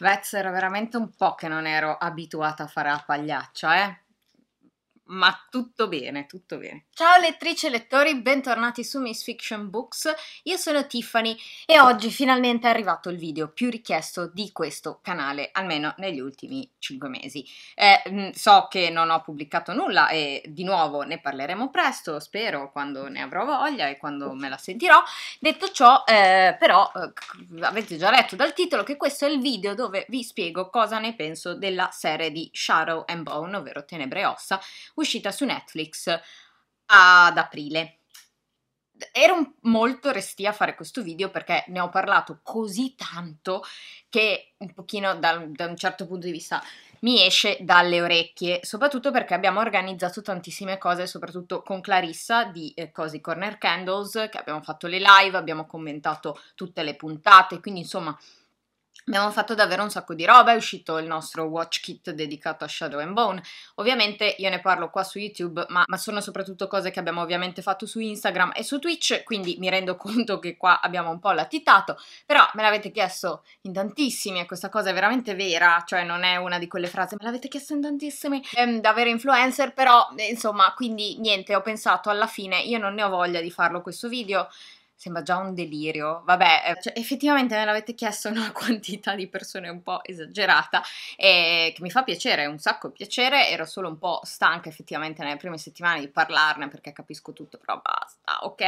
Vez era veramente un po' che non ero abituata a fare la pagliaccia, eh? Ma tutto bene, tutto bene. Ciao lettrici e lettori, bentornati su Miss Fiction Books, io sono Tiffany e oggi finalmente è arrivato il video più richiesto di questo canale, almeno negli ultimi 5 mesi. Eh, mm, so che non ho pubblicato nulla e di nuovo ne parleremo presto, spero quando ne avrò voglia e quando me la sentirò. Detto ciò, eh, però eh, avete già letto dal titolo che questo è il video dove vi spiego cosa ne penso della serie di Shadow and Bone, ovvero Tenebre e Ossa, uscita su Netflix ad aprile. Ero molto restia a fare questo video perché ne ho parlato così tanto che un pochino da, da un certo punto di vista mi esce dalle orecchie, soprattutto perché abbiamo organizzato tantissime cose, soprattutto con Clarissa di eh, Cosi Corner Candles, che abbiamo fatto le live, abbiamo commentato tutte le puntate, quindi insomma Abbiamo fatto davvero un sacco di roba, è uscito il nostro watch kit dedicato a Shadow and Bone. Ovviamente io ne parlo qua su YouTube, ma, ma, sono soprattutto cose che abbiamo ovviamente fatto su Instagram e su Twitch, quindi mi rendo conto che qua abbiamo un po' latitato, però me l'avete chiesto in tantissimi e questa cosa è veramente vera, cioè non è una di quelle frasi, me l'avete chiesto in tantissimi, ehm, da vero influencer, però insomma, quindi niente, ho pensato alla fine, io non ne ho voglia di farlo questo video, sembra già un delirio. Vabbè, eh, cioè, effettivamente me l'avete chiesto una quantità di persone un po' esagerata e che mi fa piacere, un sacco piacere. Ero solo un po' stanca effettivamente nelle prime settimane di parlarne perché capisco tutto, però basta, ok?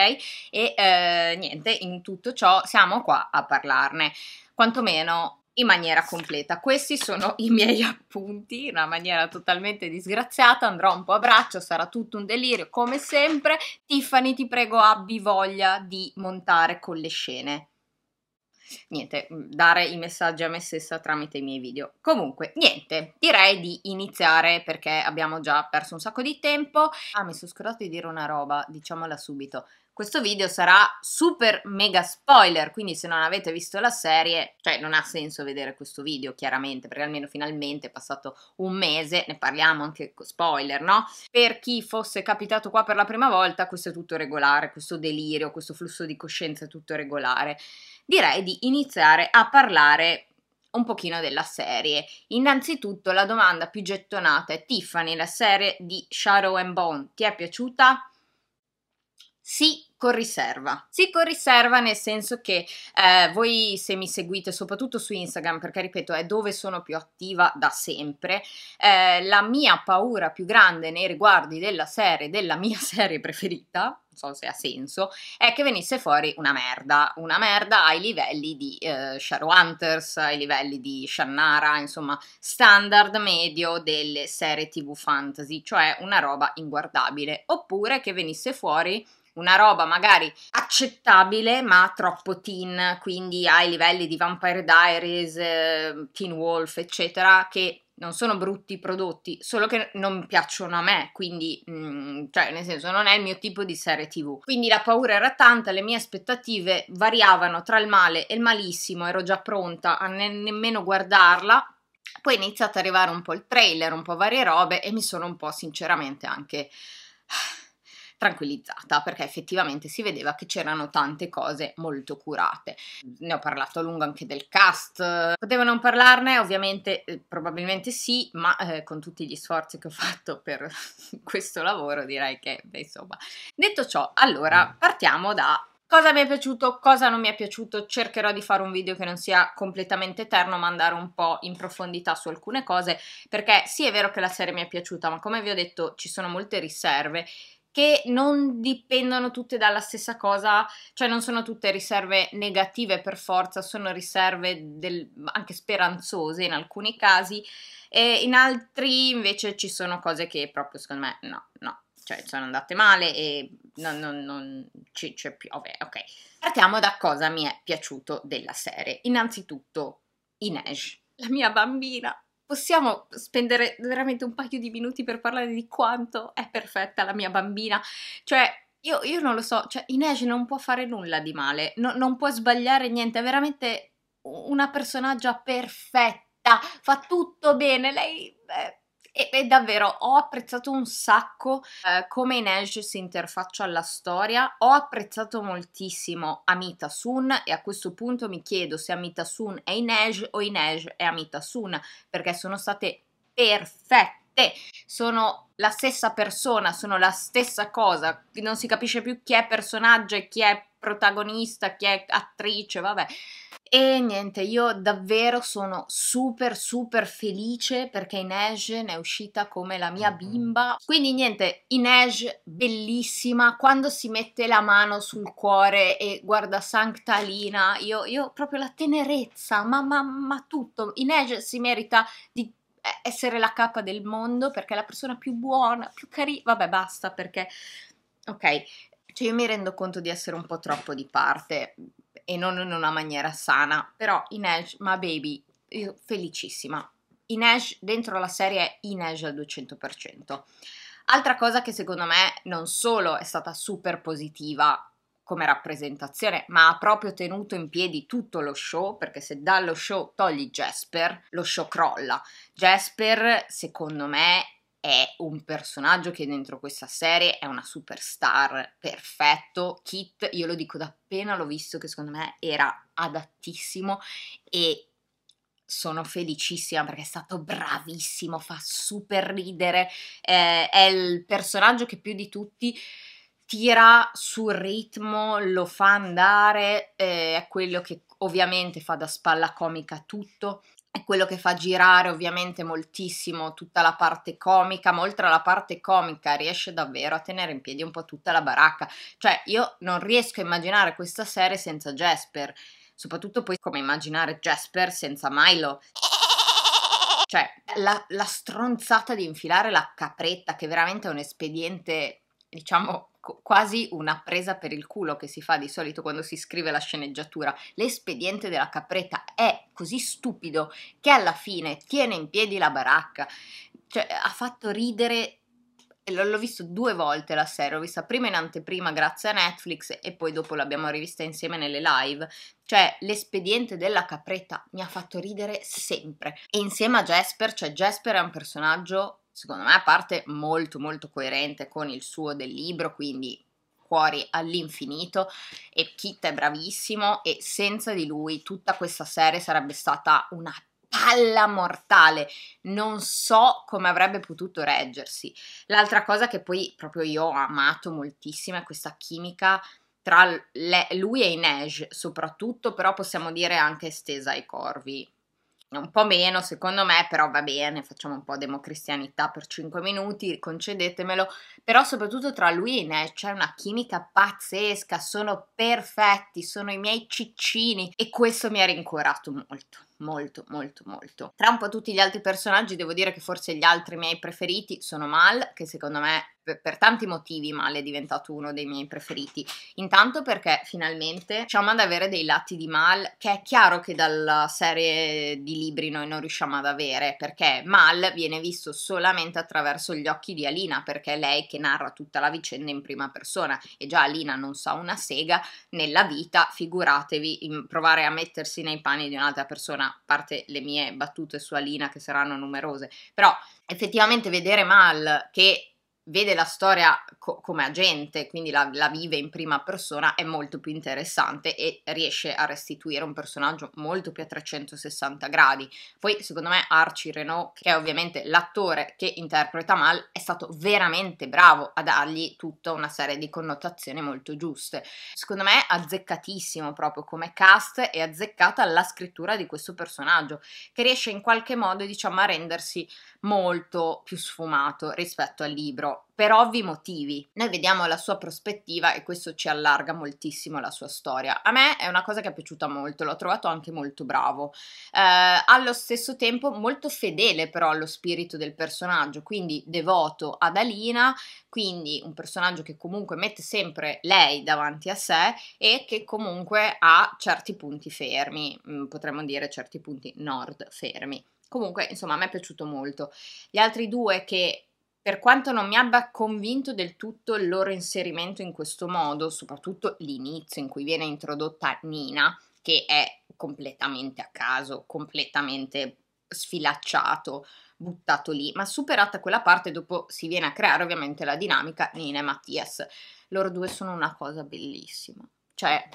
E eh, niente, in tutto ciò siamo qua a parlarne. Quantomeno in maniera completa. Questi sono i miei appunti, in una maniera totalmente disgraziata, andrò un po' a braccio, sarà tutto un delirio come sempre. Tiffany, ti prego, abbi voglia di montare con le scene. Niente, mm, dare i messaggi a me stessa tramite i miei video. Comunque, niente, direi di iniziare perché abbiamo già perso un sacco di tempo. Ah, mi sono scordato di dire una roba, diciamola subito. Questo video sarà super mega spoiler, quindi se non avete visto la serie, cioè non ha senso vedere questo video chiaramente, perché almeno finalmente è passato un mese, ne parliamo anche spoiler, no? Per chi fosse capitato qua per la prima volta, questo è tutto regolare, questo delirio, questo flusso di coscienza è tutto regolare. Direi di iniziare a parlare un pochino della serie. Innanzitutto la domanda più gettonata è Tiffany, la serie di Shadow and Bone, ti è piaciuta? Sì, con riserva. Sì, con riserva nel senso che eh, voi se mi seguite soprattutto su Instagram, perché ripeto è dove sono più attiva da sempre, eh, la mia paura più grande nei riguardi della serie, della mia serie preferita, non so se ha senso, è che venisse fuori una merda, una merda ai livelli di eh, Shadowhunters, ai livelli di Shannara, insomma standard medio delle serie tv fantasy, cioè una roba inguardabile, oppure che venisse fuori una roba magari accettabile ma troppo teen, quindi ai livelli di Vampire Diaries, eh, Teen Wolf, eccetera, che non sono brutti prodotti, solo che non piacciono a me, quindi, mh, mm, cioè, nel senso, non è il mio tipo di serie TV. Quindi la paura era tanta, le mie aspettative variavano tra il male e il malissimo, ero già pronta a ne- nemmeno guardarla. Poi è iniziato ad arrivare un po' il trailer, un po' varie robe e mi sono un po' sinceramente anche tranquillizzata perché effettivamente si vedeva che c'erano tante cose molto curate. Ne ho parlato a lungo anche del cast. Potevo non parlarne? Ovviamente, eh, probabilmente sì, ma eh, con tutti gli sforzi che ho fatto per questo lavoro direi che, beh, insomma. Detto ciò, allora mm. partiamo da Cosa mi è piaciuto, cosa non mi è piaciuto, cercherò di fare un video che non sia completamente eterno, ma andare un po' in profondità su alcune cose, perché sì è vero che la serie mi è piaciuta, ma come vi ho detto ci sono molte riserve che non dipendono tutte dalla stessa cosa, cioè non sono tutte riserve negative per forza, sono riserve del, anche speranzose in alcuni casi, e in altri invece ci sono cose che proprio secondo me no, no, cioè sono andate male e non, non, non c'è, c'è più, vabbè, ok. Partiamo da cosa mi è piaciuto della serie. Innanzitutto Inej, la mia bambina possiamo spendere veramente un paio di minuti per parlare di quanto è perfetta la mia bambina. Cioè, io, io non lo so, cioè Inej non può fare nulla di male, no, non può sbagliare niente, è veramente una personaggia perfetta, fa tutto bene, lei è, E, e, davvero ho apprezzato un sacco eh, come Inej si interfaccia alla storia, ho apprezzato moltissimo Amita Sun e a questo punto mi chiedo se Amita Sun è Inej o Inej è Amita Sun perché sono state perfette, sono la stessa persona, sono la stessa cosa, non si capisce più chi è personaggio e chi è protagonista, chi è attrice, vabbè. E niente, io davvero sono super super felice perché Inej ne è uscita come la mia bimba. Quindi niente, Inej bellissima, quando si mette la mano sul cuore e guarda Sancta Lina, io, io proprio la tenerezza, ma, ma, ma tutto. Inej si merita di essere la capa del mondo perché è la persona più buona, più carina. Vabbè, basta perché... Ok, cioè io mi rendo conto di essere un po' troppo di parte e non in una maniera sana, però Inej, ma baby, io felicissima. Inej dentro la serie è Inej al 200%. Altra cosa che secondo me non solo è stata super positiva come rappresentazione, ma ha proprio tenuto in piedi tutto lo show, perché se dallo show togli Jasper, lo show crolla. Jasper, secondo me, è un personaggio che dentro questa serie è una superstar perfetto. Kit, io lo dico da appena l'ho visto che secondo me era adattissimo e sono felicissima perché è stato bravissimo, fa super ridere, eh, è il personaggio che più di tutti tira sul ritmo, lo fa andare, eh, è quello che ovviamente fa da spalla comica tutto è quello che fa girare ovviamente moltissimo tutta la parte comica, ma oltre alla parte comica riesce davvero a tenere in piedi un po' tutta la baracca. Cioè, io non riesco a immaginare questa serie senza Jasper, soprattutto poi come immaginare Jasper senza Milo. Cioè, la, la stronzata di infilare la capretta, che veramente è un espediente, diciamo, quasi una presa per il culo che si fa di solito quando si scrive la sceneggiatura. L'espediente della capretta è così stupido che alla fine tiene in piedi la baracca. Cioè, ha fatto ridere l'ho visto due volte la serie, l'ho vista prima in anteprima grazie a Netflix e poi dopo l'abbiamo rivista insieme nelle live. Cioè, l'espediente della capretta mi ha fatto ridere sempre. E insieme a Jasper, cioè Jasper è un personaggio secondo me a parte molto molto coerente con il suo del libro, quindi fuori all'infinito e Kit è bravissimo e senza di lui tutta questa serie sarebbe stata una palla mortale, non so come avrebbe potuto reggersi. L'altra cosa che poi proprio io ho amato moltissimo è questa chimica tra le, lui e Inej soprattutto, però possiamo dire anche estesa ai corvi un po' meno secondo me, però va bene, facciamo un po' democristianità per 5 minuti, concedetemelo, però soprattutto tra lui e Nash c'è una chimica pazzesca, sono perfetti, sono i miei ciccini e questo mi ha rincuorato molto molto molto molto. Tra un po' tutti gli altri personaggi devo dire che forse gli altri miei preferiti sono Mal, che secondo me per, tanti motivi Mal è diventato uno dei miei preferiti. Intanto perché finalmente riusciamo ad avere dei lati di Mal che è chiaro che dalla serie di libri noi non riusciamo ad avere, perché Mal viene visto solamente attraverso gli occhi di Alina, perché è lei che narra tutta la vicenda in prima persona e già Alina non sa una sega nella vita, figuratevi provare a mettersi nei panni di un'altra persona a parte le mie battute su Alina che saranno numerose, però effettivamente vedere Mal che vede la storia co- come agente, quindi la, la, vive in prima persona, è molto più interessante e riesce a restituire un personaggio molto più a 360 gradi. Poi, secondo me, Archie Renault, che è ovviamente l'attore che interpreta Mal, è stato veramente bravo a dargli tutta una serie di connotazioni molto giuste. Secondo me, azzeccatissimo proprio come cast e azzeccata la scrittura di questo personaggio, che riesce in qualche modo, diciamo, a rendersi molto più sfumato rispetto al libro per ovvi motivi. Noi vediamo la sua prospettiva e questo ci allarga moltissimo la sua storia. A me è una cosa che è piaciuta molto, l'ho trovato anche molto bravo. Eh, allo stesso tempo molto fedele però allo spirito del personaggio, quindi devoto ad Alina, quindi un personaggio che comunque mette sempre lei davanti a sé e che comunque ha certi punti fermi, mm, potremmo dire certi punti nord fermi. Comunque, insomma, a me è piaciuto molto. Gli altri due che per quanto non mi abbia convinto del tutto il loro inserimento in questo modo, soprattutto l'inizio in cui viene introdotta Nina, che è completamente a caso, completamente sfilacciato, buttato lì, ma superata quella parte dopo si viene a creare ovviamente la dinamica Nina e Mattias. Loro due sono una cosa bellissima. Cioè,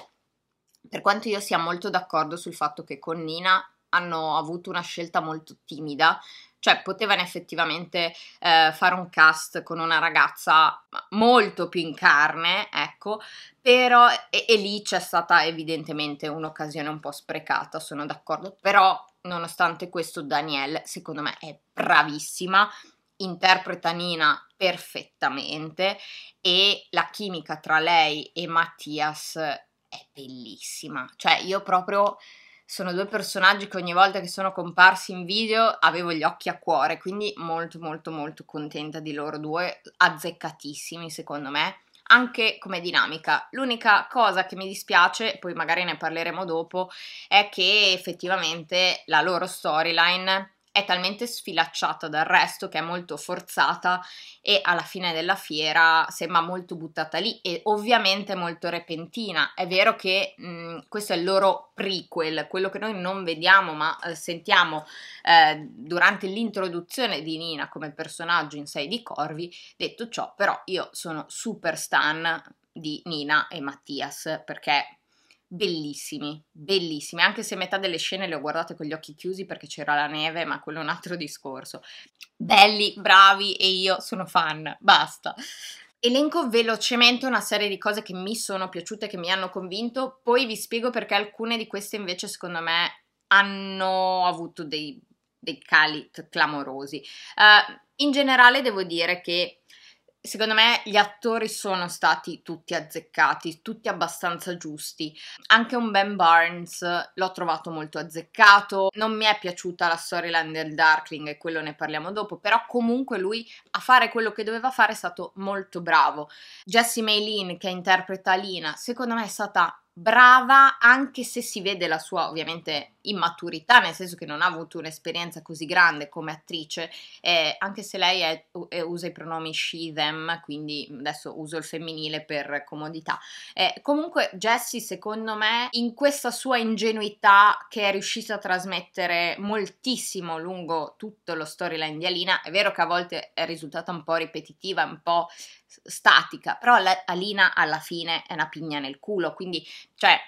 per quanto io sia molto d'accordo sul fatto che con Nina hanno avuto una scelta molto timida, cioè potevano effettivamente eh, fare un cast con una ragazza molto più in carne, ecco, però e, e lì c'è stata evidentemente un'occasione un po' sprecata, sono d'accordo, però nonostante questo Danielle secondo me è bravissima, interpreta Nina perfettamente e la chimica tra lei e Mattias è bellissima, cioè io proprio sono due personaggi che ogni volta che sono comparsi in video avevo gli occhi a cuore, quindi molto molto molto contenta di loro due, azzeccatissimi secondo me, anche come dinamica. L'unica cosa che mi dispiace, poi magari ne parleremo dopo, è che effettivamente la loro storyline è talmente sfilacciata dal resto che è molto forzata e alla fine della fiera sembra molto buttata lì e ovviamente molto repentina. È vero che mh, questo è il loro prequel, quello che noi non vediamo ma eh, sentiamo eh, durante l'introduzione di Nina come personaggio in Sei di Corvi. Detto ciò, però io sono super stan di Nina e Mattias perché bellissimi, bellissimi, anche se metà delle scene le ho guardate con gli occhi chiusi perché c'era la neve, ma quello è un altro discorso. Belli, bravi e io sono fan, basta. Elenco velocemente una serie di cose che mi sono piaciute, che mi hanno convinto, poi vi spiego perché alcune di queste invece secondo me hanno avuto dei, dei cali clamorosi. Uh, in generale devo dire che Secondo me gli attori sono stati tutti azzeccati, tutti abbastanza giusti. Anche un Ben Barnes l'ho trovato molto azzeccato. Non mi è piaciuta la storyline del Darkling e quello ne parliamo dopo, però comunque lui a fare quello che doveva fare è stato molto bravo. Jessie Maylin che interpreta Lina, secondo me è stata brava anche se si vede la sua ovviamente immaturità, nel senso che non ha avuto un'esperienza così grande come attrice, eh, anche se lei è, usa i pronomi she, them, quindi adesso uso il femminile per comodità. Eh, comunque Jessie secondo me in questa sua ingenuità che è riuscita a trasmettere moltissimo lungo tutto lo storyline di Alina, è vero che a volte è risultata un po' ripetitiva, un po' statica, però la, Alina alla fine è una pigna nel culo, quindi cioè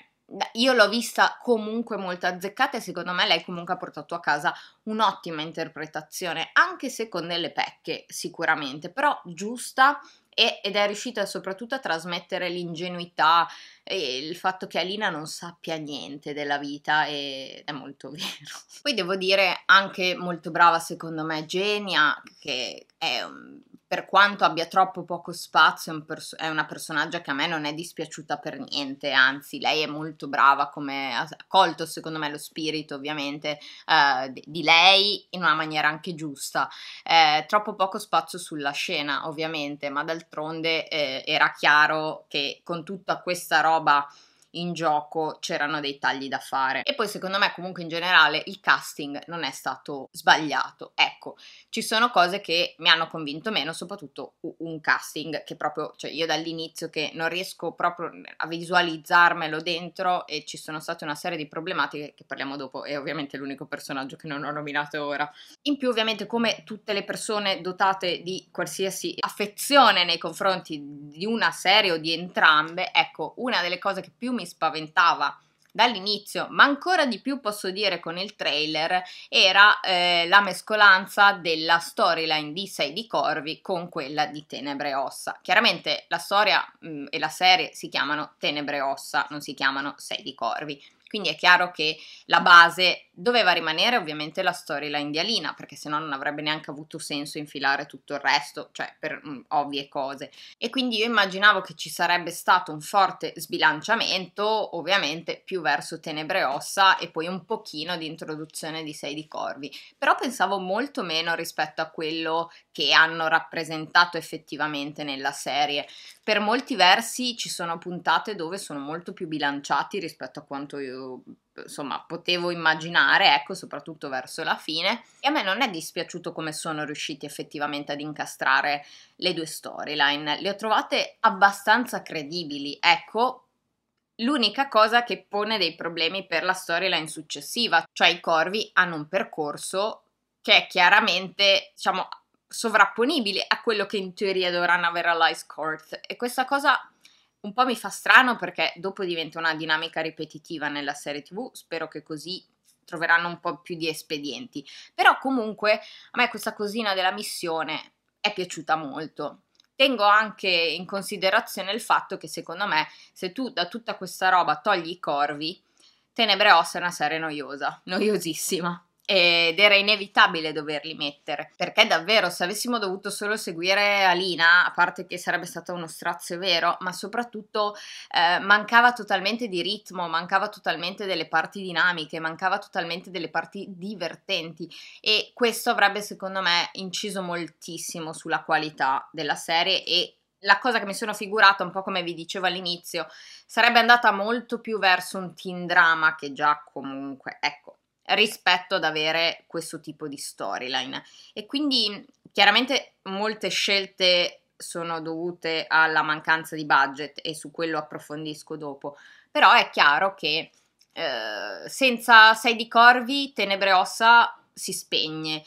io l'ho vista comunque molto azzeccata e secondo me lei comunque ha portato a casa un'ottima interpretazione, anche se con delle pecche sicuramente, però giusta e, ed è riuscita soprattutto a trasmettere l'ingenuità e il fatto che Alina non sappia niente della vita e è molto vero. Poi devo dire anche molto brava secondo me Genia che è un per quanto abbia troppo poco spazio, è, un pers- è, una personaggia che a me non è dispiaciuta per niente, anzi lei è molto brava, come ha colto secondo me lo spirito ovviamente uh, di lei in una maniera anche giusta. Eh, troppo poco spazio sulla scena ovviamente, ma d'altronde eh, era chiaro che con tutta questa roba in gioco c'erano dei tagli da fare. E poi secondo me comunque in generale il casting non è stato sbagliato. Ecco, ci sono cose che mi hanno convinto meno, soprattutto un casting che proprio, cioè io dall'inizio che non riesco proprio a visualizzarmelo dentro e ci sono state una serie di problematiche che parliamo dopo e ovviamente l'unico personaggio che non ho nominato ora. In più ovviamente come tutte le persone dotate di qualsiasi affezione nei confronti di una serie o di entrambe, ecco, una delle cose che più mi mi spaventava dall'inizio, ma ancora di più posso dire con il trailer, era eh, la mescolanza della storyline di Sei di Corvi con quella di Tenebre e Ossa. Chiaramente la storia mh, mm, e la serie si chiamano Tenebre e Ossa, non si chiamano Sei di Corvi. Quindi è chiaro che la base doveva rimanere ovviamente la storyline di Alina, perché sennò non avrebbe neanche avuto senso infilare tutto il resto, cioè per mh, mm, ovvie cose. E quindi io immaginavo che ci sarebbe stato un forte sbilanciamento, ovviamente più verso Tenebre Ossa e poi un pochino di introduzione di Sei di Corvi. Però pensavo molto meno rispetto a quello che hanno rappresentato effettivamente nella serie. Per molti versi ci sono puntate dove sono molto più bilanciati rispetto a quanto io insomma potevo immaginare, ecco, soprattutto verso la fine. E a me non è dispiaciuto come sono riusciti effettivamente ad incastrare le due storyline. Le ho trovate abbastanza credibili, ecco. L'unica cosa che pone dei problemi per la storyline successiva, cioè i corvi hanno un percorso che è chiaramente, diciamo, sovrapponibile a quello che in teoria dovranno avere all'Ice Court. E questa cosa un po' mi fa strano perché dopo diventa una dinamica ripetitiva nella serie TV, spero che così troveranno un po' più di espedienti. Però comunque a me questa cosina della missione è piaciuta molto. Tengo anche in considerazione il fatto che secondo me se tu da tutta questa roba togli i corvi, Tenebre Ossa è una serie noiosa, noiosissima ed era inevitabile doverli mettere perché davvero se avessimo dovuto solo seguire Alina a parte che sarebbe stato uno strazio vero ma soprattutto eh, mancava totalmente di ritmo mancava totalmente delle parti dinamiche mancava totalmente delle parti divertenti e questo avrebbe secondo me inciso moltissimo sulla qualità della serie e la cosa che mi sono figurata, un po' come vi dicevo all'inizio, sarebbe andata molto più verso un teen drama che già comunque, ecco, rispetto ad avere questo tipo di storyline. E quindi chiaramente molte scelte sono dovute alla mancanza di budget e su quello approfondisco dopo, però è chiaro che eh, senza Sei di Corvi Tenebre Ossa si spegne.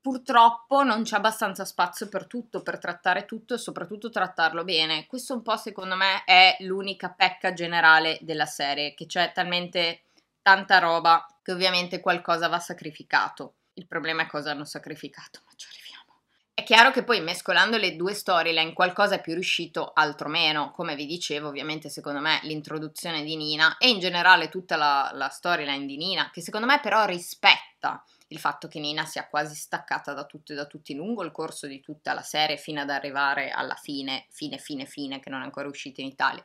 Purtroppo non c'è abbastanza spazio per tutto, per trattare tutto e soprattutto trattarlo bene. Questo un po' secondo me è l'unica pecca generale della serie, che c'è talmente tanta roba che ovviamente qualcosa va sacrificato. Il problema è cosa hanno sacrificato, ma ci arriviamo. È chiaro che poi mescolando le due storyline qualcosa è più riuscito, altro meno. Come vi dicevo, ovviamente secondo me l'introduzione di Nina e in generale tutta la, la storyline di Nina, che secondo me però rispetta il fatto che Nina sia quasi staccata da tutto e da tutti lungo il corso di tutta la serie fino ad arrivare alla fine, fine, fine, fine, che non è ancora uscita in Italia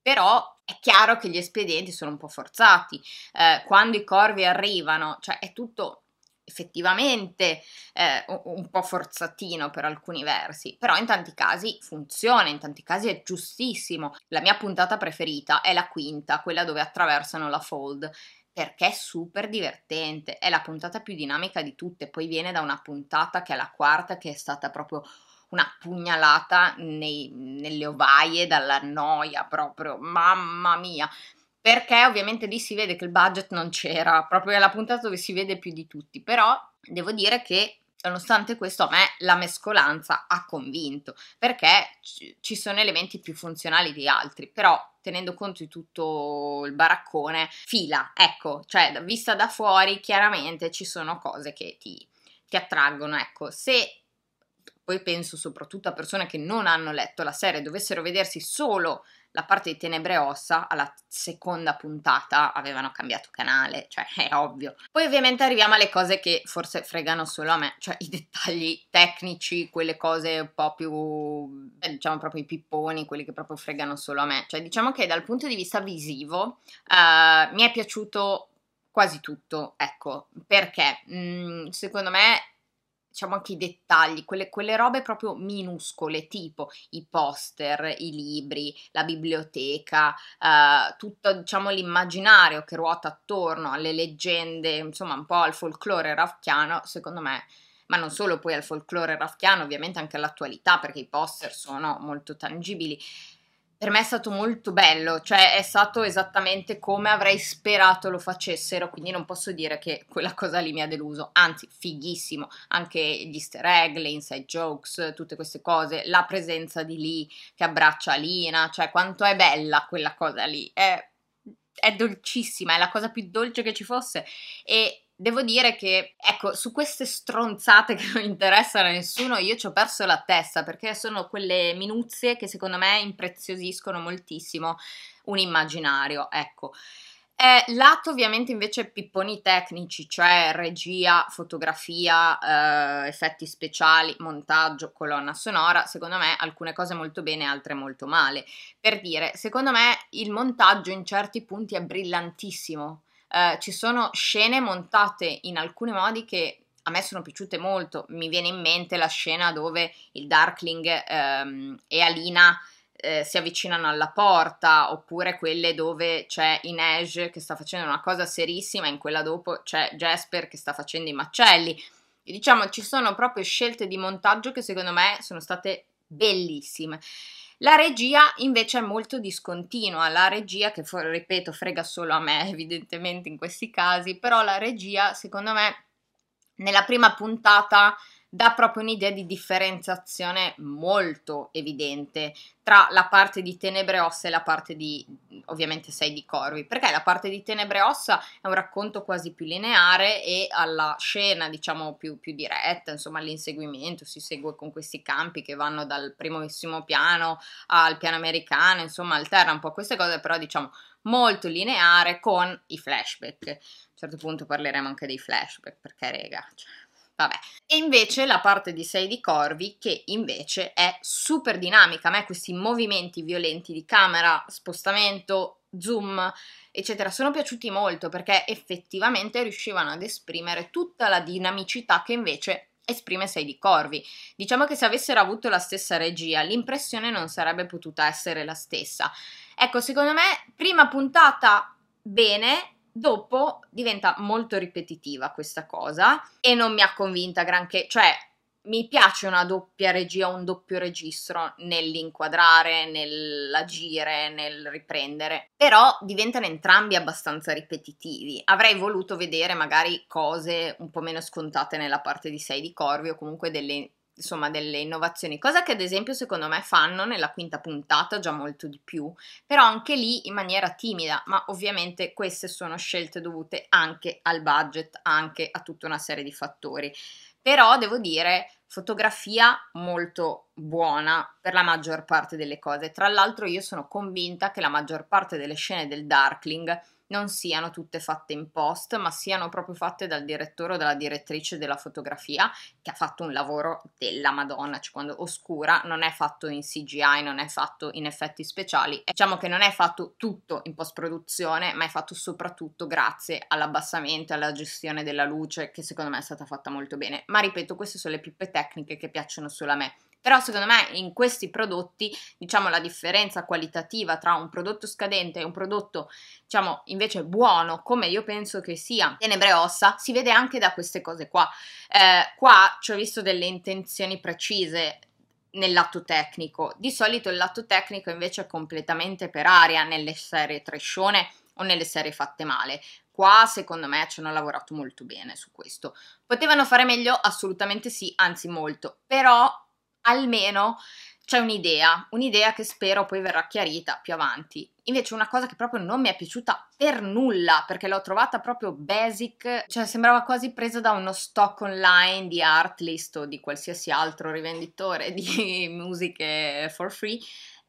però è chiaro che gli espedienti sono un po' forzati, eh, quando i corvi arrivano, cioè è tutto effettivamente eh, un po' forzatino per alcuni versi, però in tanti casi funziona, in tanti casi è giustissimo. La mia puntata preferita è la quinta, quella dove attraversano la fold, perché è super divertente, è la puntata più dinamica di tutte, poi viene da una puntata che è la quarta che è stata proprio una pugnalata nei, nelle ovaie dalla noia proprio, mamma mia. Perché ovviamente lì si vede che il budget non c'era, proprio è la puntata dove si vede più di tutti, però devo dire che nonostante questo a me la mescolanza ha convinto, perché ci sono elementi più funzionali di altri, però tenendo conto di tutto il baraccone, fila, ecco, cioè vista da fuori chiaramente ci sono cose che ti, ti attraggono, ecco, se poi penso soprattutto a persone che non hanno letto la serie, dovessero vedersi solo la parte di Tenebre Ossa, alla seconda puntata avevano cambiato canale, cioè è ovvio. Poi ovviamente arriviamo alle cose che forse fregano solo a me, cioè i dettagli tecnici, quelle cose un po' più, eh, diciamo proprio i pipponi, quelli che proprio fregano solo a me. Cioè diciamo che dal punto di vista visivo uh, mi è piaciuto quasi tutto, ecco, perché mm, secondo me diciamo anche i dettagli, quelle, quelle, robe proprio minuscole, tipo i poster, i libri, la biblioteca, eh, tutto diciamo l'immaginario che ruota attorno alle leggende, insomma un po' al folklore rafchiano, secondo me ma non solo poi al folklore rafchiano, ovviamente anche all'attualità, perché i poster sono molto tangibili per me è stato molto bello, cioè è stato esattamente come avrei sperato lo facessero, quindi non posso dire che quella cosa lì mi ha deluso, anzi fighissimo, anche gli easter egg, le inside jokes, tutte queste cose, la presenza di Lee che abbraccia Alina, cioè quanto è bella quella cosa lì, è, è dolcissima, è la cosa più dolce che ci fosse e devo dire che, ecco, su queste stronzate che non interessano a nessuno, io ci ho perso la testa perché sono quelle minuzie che secondo me impreziosiscono moltissimo un immaginario, ecco. Eh, lato ovviamente invece pipponi tecnici, cioè regia, fotografia, eh, effetti speciali, montaggio, colonna sonora, secondo me alcune cose molto bene, altre molto male. Per dire, secondo me il montaggio in certi punti è brillantissimo, eh, ci sono scene montate in alcuni modi che a me sono piaciute molto. Mi viene in mente la scena dove il Darkling ehm, e Alina eh, si avvicinano alla porta, oppure quelle dove c'è Inej che sta facendo una cosa serissima, e in quella dopo c'è Jasper che sta facendo i macelli. E diciamo, ci sono proprio scelte di montaggio che secondo me sono state bellissime. La regia invece è molto discontinua, la regia che ripeto frega solo a me evidentemente in questi casi, però la regia secondo me nella prima puntata dà proprio un'idea di differenziazione molto evidente tra la parte di Tenebre Ossa e la parte di, ovviamente, Sei di Corvi, perché la parte di Tenebre Ossa è un racconto quasi più lineare e alla scena, diciamo, più, più diretta, insomma, all'inseguimento, si segue con questi campi che vanno dal primissimo piano al piano americano, insomma, alterna un po' queste cose, però, diciamo, molto lineare con i flashback. A un certo punto parleremo anche dei flashback, perché, rega, cioè Vabbè. E invece la parte di 6 di Corvi che invece è super dinamica, a me questi movimenti violenti di camera, spostamento, zoom, eccetera, sono piaciuti molto perché effettivamente riuscivano ad esprimere tutta la dinamicità che invece esprime 6 di Corvi. Diciamo che se avessero avuto la stessa regia, l'impressione non sarebbe potuta essere la stessa. Ecco, secondo me, prima puntata bene, Dopo diventa molto ripetitiva questa cosa e non mi ha convinta granché, cioè mi piace una doppia regia, un doppio registro nell'inquadrare, nell'agire, nel riprendere, però diventano entrambi abbastanza ripetitivi. Avrei voluto vedere magari cose un po' meno scontate nella parte di 6 di Corvi o comunque delle insomma delle innovazioni, cosa che ad esempio secondo me fanno nella quinta puntata già molto di più, però anche lì in maniera timida, ma ovviamente queste sono scelte dovute anche al budget, anche a tutta una serie di fattori. Però devo dire fotografia molto buona per la maggior parte delle cose. Tra l'altro io sono convinta che la maggior parte delle scene del Darkling non siano tutte fatte in post, ma siano proprio fatte dal direttore o dalla direttrice della fotografia che ha fatto un lavoro della Madonna, cioè quando oscura non è fatto in CGI, non è fatto in effetti speciali, diciamo che non è fatto tutto in post produzione, ma è fatto soprattutto grazie all'abbassamento e alla gestione della luce che secondo me è stata fatta molto bene. Ma ripeto, queste sono le pippe tecniche che piacciono solo a me. Però secondo me in questi prodotti, diciamo, la differenza qualitativa tra un prodotto scadente e un prodotto, diciamo, invece buono, come io penso che sia Tenebre Ossa, si vede anche da queste cose qua. Eh, qua ci ho visto delle intenzioni precise nel lato tecnico. Di solito il lato tecnico invece è completamente per aria nelle serie trescione o nelle serie fatte male. Qua secondo me ci hanno lavorato molto bene su questo. Potevano fare meglio? Assolutamente sì, anzi molto, però almeno c'è un'idea, un'idea che spero poi verrà chiarita più avanti. Invece una cosa che proprio non mi è piaciuta per nulla, perché l'ho trovata proprio basic, cioè sembrava quasi presa da uno stock online di Artlist o di qualsiasi altro rivenditore di musiche for free,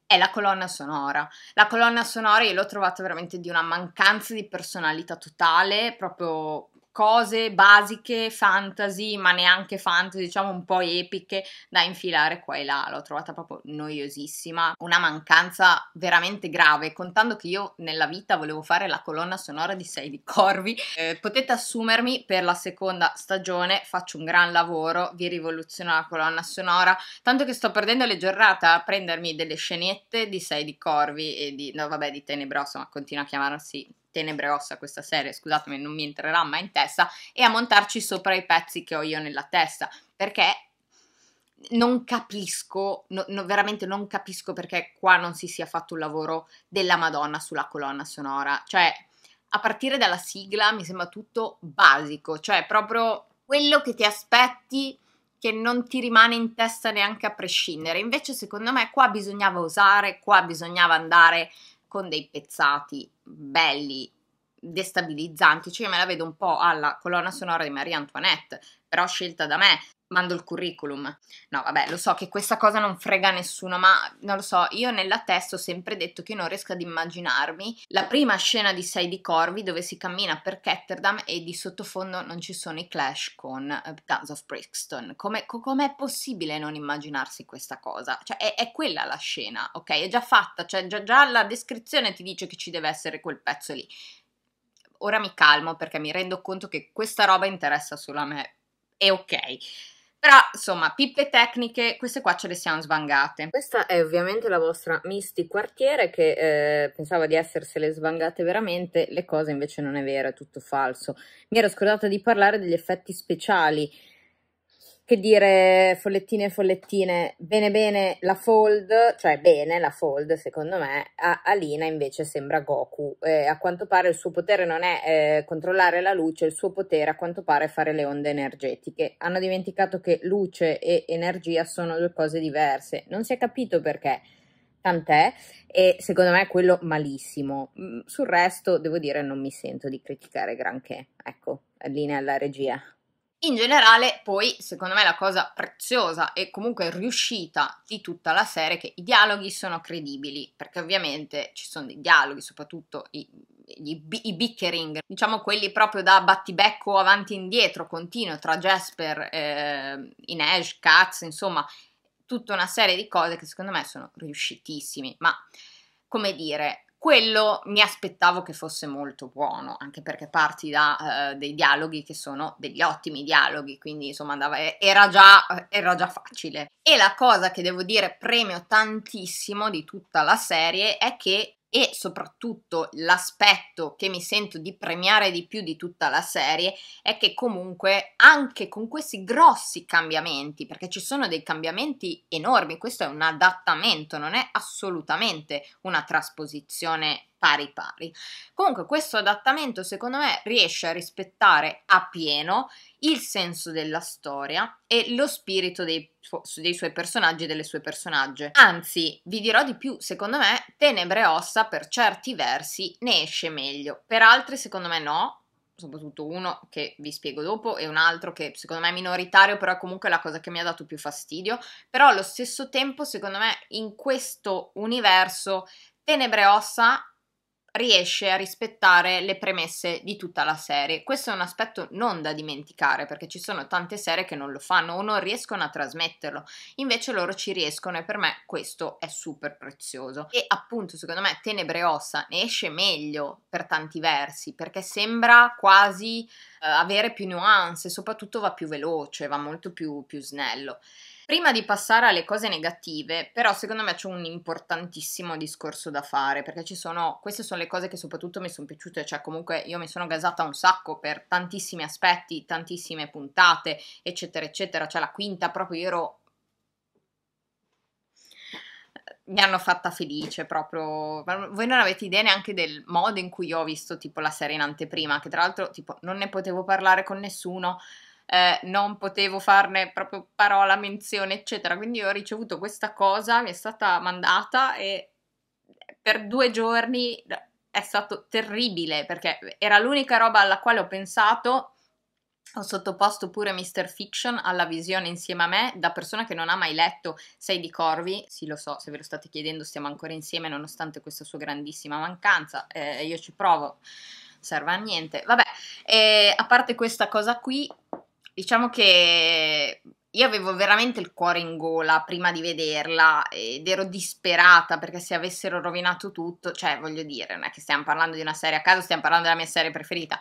è la colonna sonora. La colonna sonora io l'ho trovata veramente di una mancanza di personalità totale, proprio cose basiche, fantasy, ma neanche fantasy, diciamo un po' epiche da infilare qua e là. L'ho trovata proprio noiosissima, una mancanza veramente grave, contando che io nella vita volevo fare la colonna sonora di Sei di Corvi. Eh, potete assumermi per la seconda stagione, faccio un gran lavoro, vi rivoluziono la colonna sonora, tanto che sto perdendo le giornate a prendermi delle scenette di Sei di Corvi e di, no vabbè, di Tenebrosa, ma continua a chiamarsi tenebre ossa questa serie, scusatemi, non mi entrerà mai in testa, e a montarci sopra i pezzi che ho io nella testa, perché non capisco, no, no, veramente non capisco perché qua non si sia fatto un lavoro della Madonna sulla colonna sonora, cioè a partire dalla sigla mi sembra tutto basico, cioè proprio quello che ti aspetti che non ti rimane in testa neanche a prescindere. Invece secondo me qua bisognava osare, qua bisognava andare con dei pezzati belli, destabilizzanti, cioè io me la vedo un po' alla colonna sonora di Maria Antoinette, però scelta da me, mando il curriculum. No, vabbè, lo so che questa cosa non frega nessuno, ma non lo so, io nella testa ho sempre detto che non riesco ad immaginarmi la prima scena di Sei di Corvi dove si cammina per Ketterdam e di sottofondo non ci sono i clash con uh, Guns of Brixton. Come è possibile non immaginarsi questa cosa? Cioè, è, è, quella la scena, ok? È già fatta, cioè già, già la descrizione ti dice che ci deve essere quel pezzo lì. Ora mi calmo perché mi rendo conto che questa roba interessa solo a me. E ok. Però, insomma, pippe tecniche, queste qua ce le siamo svangate. Questa è ovviamente la vostra Misty Quartiere che eh, pensava di essersele svangate veramente, le cose invece non è vero, è tutto falso. Mi ero scordata di parlare degli effetti speciali. Che dire, follettine e follettine, bene bene la Fold, cioè bene la Fold secondo me, a Alina invece sembra Goku. Eh, a quanto pare il suo potere non è eh, controllare la luce, il suo potere a quanto pare è fare le onde energetiche. Hanno dimenticato che luce e energia sono due cose diverse, non si è capito perché. Tant'è, e secondo me è quello malissimo. Mm, sul resto, devo dire, non mi sento di criticare granché. Ecco, linea alla regia. In generale, poi, secondo me la cosa preziosa e comunque riuscita di tutta la serie è che i dialoghi sono credibili, perché ovviamente ci sono dei dialoghi, soprattutto i, i, i bickering, diciamo quelli proprio da battibecco avanti e indietro, continuo, tra Jasper, eh, Inej, Katz, insomma, tutta una serie di cose che secondo me sono riuscitissimi, ma come dire, quello mi aspettavo che fosse molto buono, anche perché parti da uh, dei dialoghi che sono degli ottimi dialoghi, quindi insomma andava, era, già, era già facile. E la cosa che devo dire premio tantissimo di tutta la serie è che e soprattutto l'aspetto che mi sento di premiare di più di tutta la serie è che comunque anche con questi grossi cambiamenti, perché ci sono dei cambiamenti enormi, questo è un adattamento, non è assolutamente una trasposizione pari pari. Comunque questo adattamento secondo me riesce a rispettare a pieno il senso della storia e lo spirito dei, dei suoi personaggi e delle sue personagge. Anzi, vi dirò di più, secondo me Tenebre e Ossa per certi versi ne esce meglio, per altri secondo me no, soprattutto uno che vi spiego dopo e un altro che secondo me è minoritario, però è comunque la cosa che mi ha dato più fastidio, però allo stesso tempo secondo me in questo universo Tenebre e Ossa riesce a rispettare le premesse di tutta la serie. Questo è un aspetto non da dimenticare perché ci sono tante serie che non lo fanno o non riescono a trasmetterlo, invece loro ci riescono e per me questo è super prezioso. E appunto secondo me Tenebre Ossa ne esce meglio per tanti versi perché sembra quasi eh, avere più nuance, soprattutto va più veloce, va molto più, più snello. Prima di passare alle cose negative, però secondo me c'è un importantissimo discorso da fare, perché ci sono, queste sono le cose che soprattutto mi sono piaciute, cioè comunque io mi sono gasata un sacco per tantissimi aspetti, tantissime puntate, eccetera, eccetera, cioè la quinta proprio io ero mi hanno fatta felice proprio. Voi non avete idea neanche del modo in cui io ho visto tipo la serie in anteprima, che tra l'altro tipo non ne potevo parlare con nessuno eh, non potevo farne proprio parola, menzione, eccetera. Quindi ho ricevuto questa cosa, mi è stata mandata e per due giorni è stato terribile perché era l'unica roba alla quale ho pensato. Ho sottoposto pure Mr. Fiction alla visione insieme a me, da persona che non ha mai letto Sei di Corvi. Sì, lo so, se ve lo state chiedendo, stiamo ancora insieme nonostante questa sua grandissima mancanza. Eh, io ci provo, serve a niente. Vabbè, eh, a parte questa cosa qui, Diciamo che io avevo veramente il cuore in gola prima di vederla ed ero disperata perché se avessero rovinato tutto, cioè voglio dire, non è che stiamo parlando di una serie a caso, stiamo parlando della mia serie preferita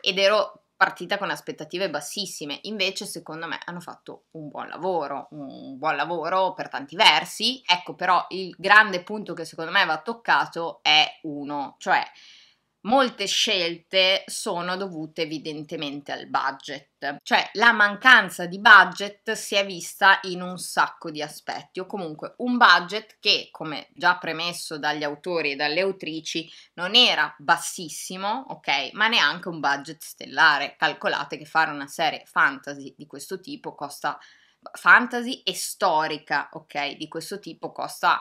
ed ero partita con aspettative bassissime, invece secondo me hanno fatto un buon lavoro, un buon lavoro per tanti versi, ecco però il grande punto che secondo me va toccato è uno, cioè molte scelte sono dovute evidentemente al budget, cioè la mancanza di budget si è vista in un sacco di aspetti o comunque un budget che, come già premesso dagli autori e dalle autrici, non era bassissimo, ok, ma neanche un budget stellare. Calcolate che fare una serie fantasy di questo tipo costa fantasy e storica, ok, di questo tipo costa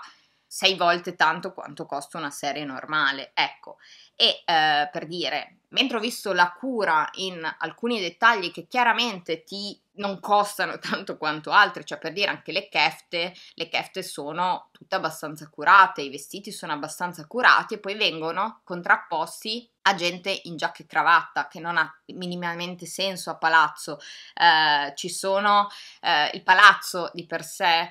sei volte tanto quanto costa una serie normale. Ecco, e eh, per dire, mentre ho visto la cura in alcuni dettagli che chiaramente ti non costano tanto quanto altri, cioè per dire anche le kefte, le kefte sono tutte abbastanza curate, i vestiti sono abbastanza curati e poi vengono contrapposti a gente in giacca e cravatta che non ha minimamente senso a palazzo. Eh, ci sono eh, il palazzo di per sé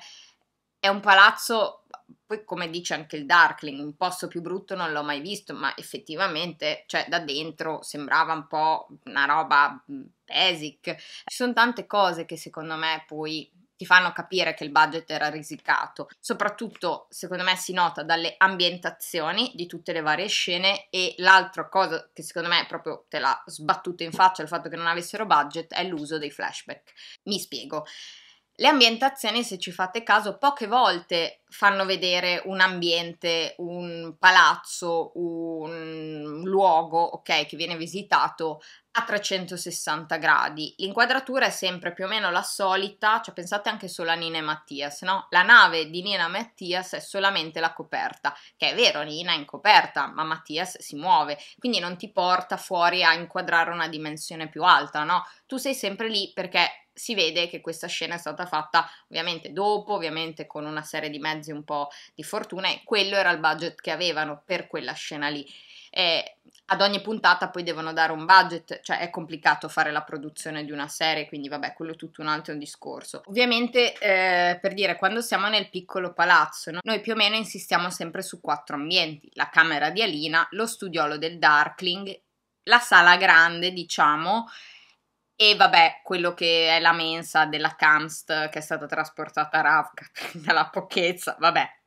è un palazzo poi come dice anche il Darkling, un posto più brutto non l'ho mai visto, ma effettivamente, cioè da dentro sembrava un po' una roba mm, basic. Ci sono tante cose che secondo me poi ti fanno capire che il budget era risicato. Soprattutto, secondo me, si nota dalle ambientazioni di tutte le varie scene e l'altra cosa che secondo me proprio te l'ha sbattuto in faccia il fatto che non avessero budget è l'uso dei flashback. Mi spiego. Le ambientazioni, se ci fate caso, poche volte fanno vedere un ambiente, un palazzo, un luogo, ok, che viene visitato a 360 gradi. L'inquadratura è sempre più o meno la solita, cioè pensate anche solo a Nina e Mattias, no? La nave di Nina e Mattias è solamente la coperta, che è vero, Nina è in coperta, ma Mattias si muove, quindi non ti porta fuori a inquadrare una dimensione più alta, no? Tu sei sempre lì perché si vede che questa scena è stata fatta ovviamente dopo, ovviamente con una serie di mezzi un po' di fortuna e quello era il budget che avevano per quella scena lì. E ad ogni puntata poi devono dare un budget, cioè è complicato fare la produzione di una serie, quindi vabbè, quello è tutto un altro discorso. Ovviamente, eh, per dire, quando siamo nel piccolo palazzo, no? noi più o meno insistiamo sempre su quattro ambienti, la camera di Alina, lo studiolo del Darkling, la sala grande, diciamo, e vabbè, quello che è la mensa della Kamst che è stata trasportata a Ravka dalla pochezza, vabbè,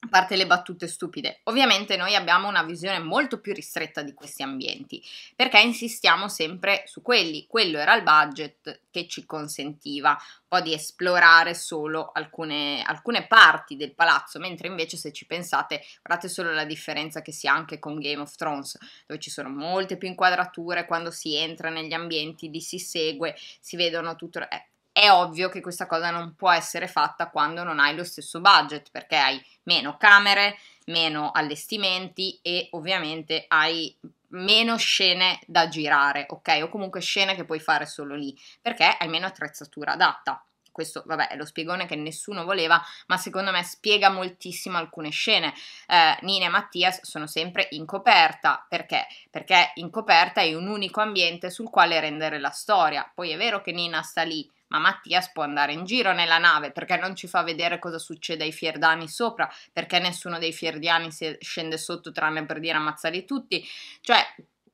a parte le battute stupide, ovviamente noi abbiamo una visione molto più ristretta di questi ambienti, perché insistiamo sempre su quelli, quello era il budget che ci consentiva un po' di esplorare solo alcune, alcune parti del palazzo, mentre invece se ci pensate, guardate solo la differenza che si ha anche con Game of Thrones, dove ci sono molte più inquadrature quando si entra negli ambienti, li si segue, si vedono tutto... Eh, è ovvio che questa cosa non può essere fatta quando non hai lo stesso budget, perché hai meno camere, meno allestimenti e ovviamente hai meno scene da girare, ok? O comunque scene che puoi fare solo lì, perché hai meno attrezzatura adatta. Questo, vabbè, è lo spiegone che nessuno voleva, ma secondo me spiega moltissimo alcune scene. Eh, Nina e Mattias sono sempre in coperta, perché? Perché in coperta hai un unico ambiente sul quale rendere la storia. Poi è vero che Nina sta lì ma Mattias può andare in giro nella nave perché non ci fa vedere cosa succede ai fierdani sopra, perché nessuno dei fierdiani scende sotto tranne per dire ammazzali tutti, cioè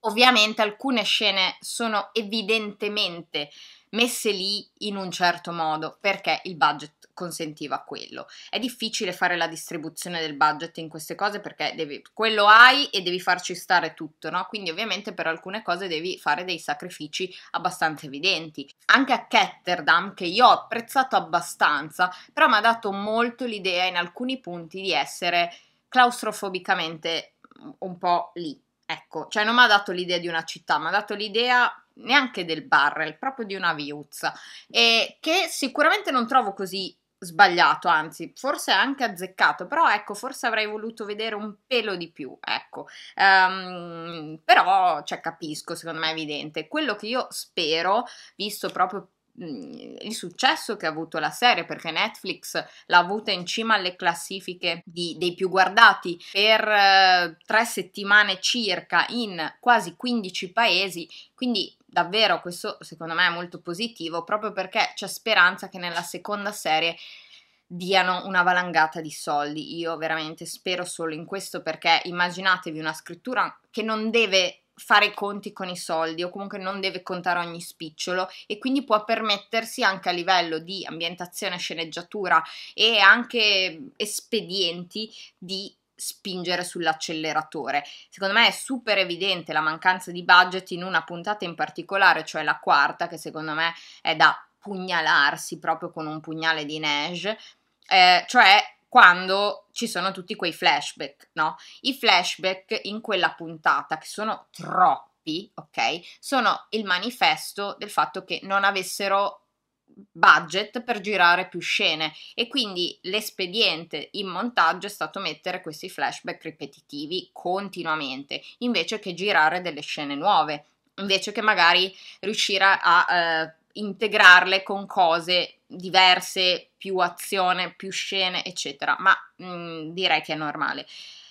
ovviamente alcune scene sono evidentemente messe lì in un certo modo perché il budget consentiva quello. È difficile fare la distribuzione del budget in queste cose perché devi, quello hai e devi farci stare tutto, no? Quindi ovviamente per alcune cose devi fare dei sacrifici abbastanza evidenti. Anche a Ketterdam, che io ho apprezzato abbastanza, però mi ha dato molto l'idea in alcuni punti di essere claustrofobicamente un po' lì. Ecco, cioè non mi ha dato l'idea di una città, mi ha dato l'idea neanche del barrel, proprio di una viuzza, e che sicuramente non trovo così sbagliato, anzi, forse anche azzeccato, però ecco, forse avrei voluto vedere un pelo di più, ecco. Um, però, cioè, capisco, secondo me è evidente. Quello che io spero, visto proprio il successo che ha avuto la serie perché Netflix l'ha avuta in cima alle classifiche di, dei più guardati per eh, tre settimane circa in quasi 15 paesi quindi davvero questo secondo me è molto positivo proprio perché c'è speranza che nella seconda serie diano una valangata di soldi. Io veramente spero solo in questo perché immaginatevi una scrittura che non deve fare i conti con i soldi o comunque non deve contare ogni spicciolo e quindi può permettersi anche a livello di ambientazione, sceneggiatura e anche espedienti di spingere sull'acceleratore. Secondo me è super evidente la mancanza di budget in una puntata in particolare, cioè la quarta, che secondo me è da pugnalarsi proprio con un pugnale di Neige, eh, cioè quando ci sono tutti quei flashback, no? I flashback in quella puntata, che sono troppi, ok? Sono il manifesto del fatto che non avessero budget per girare più scene. E quindi l'espediente in montaggio è stato mettere questi flashback ripetitivi continuamente invece che girare delle scene nuove invece che magari riuscire a eh, integrarle con cose diverse più azione più scene eccetera. Ma mh, mm, direi che è normale.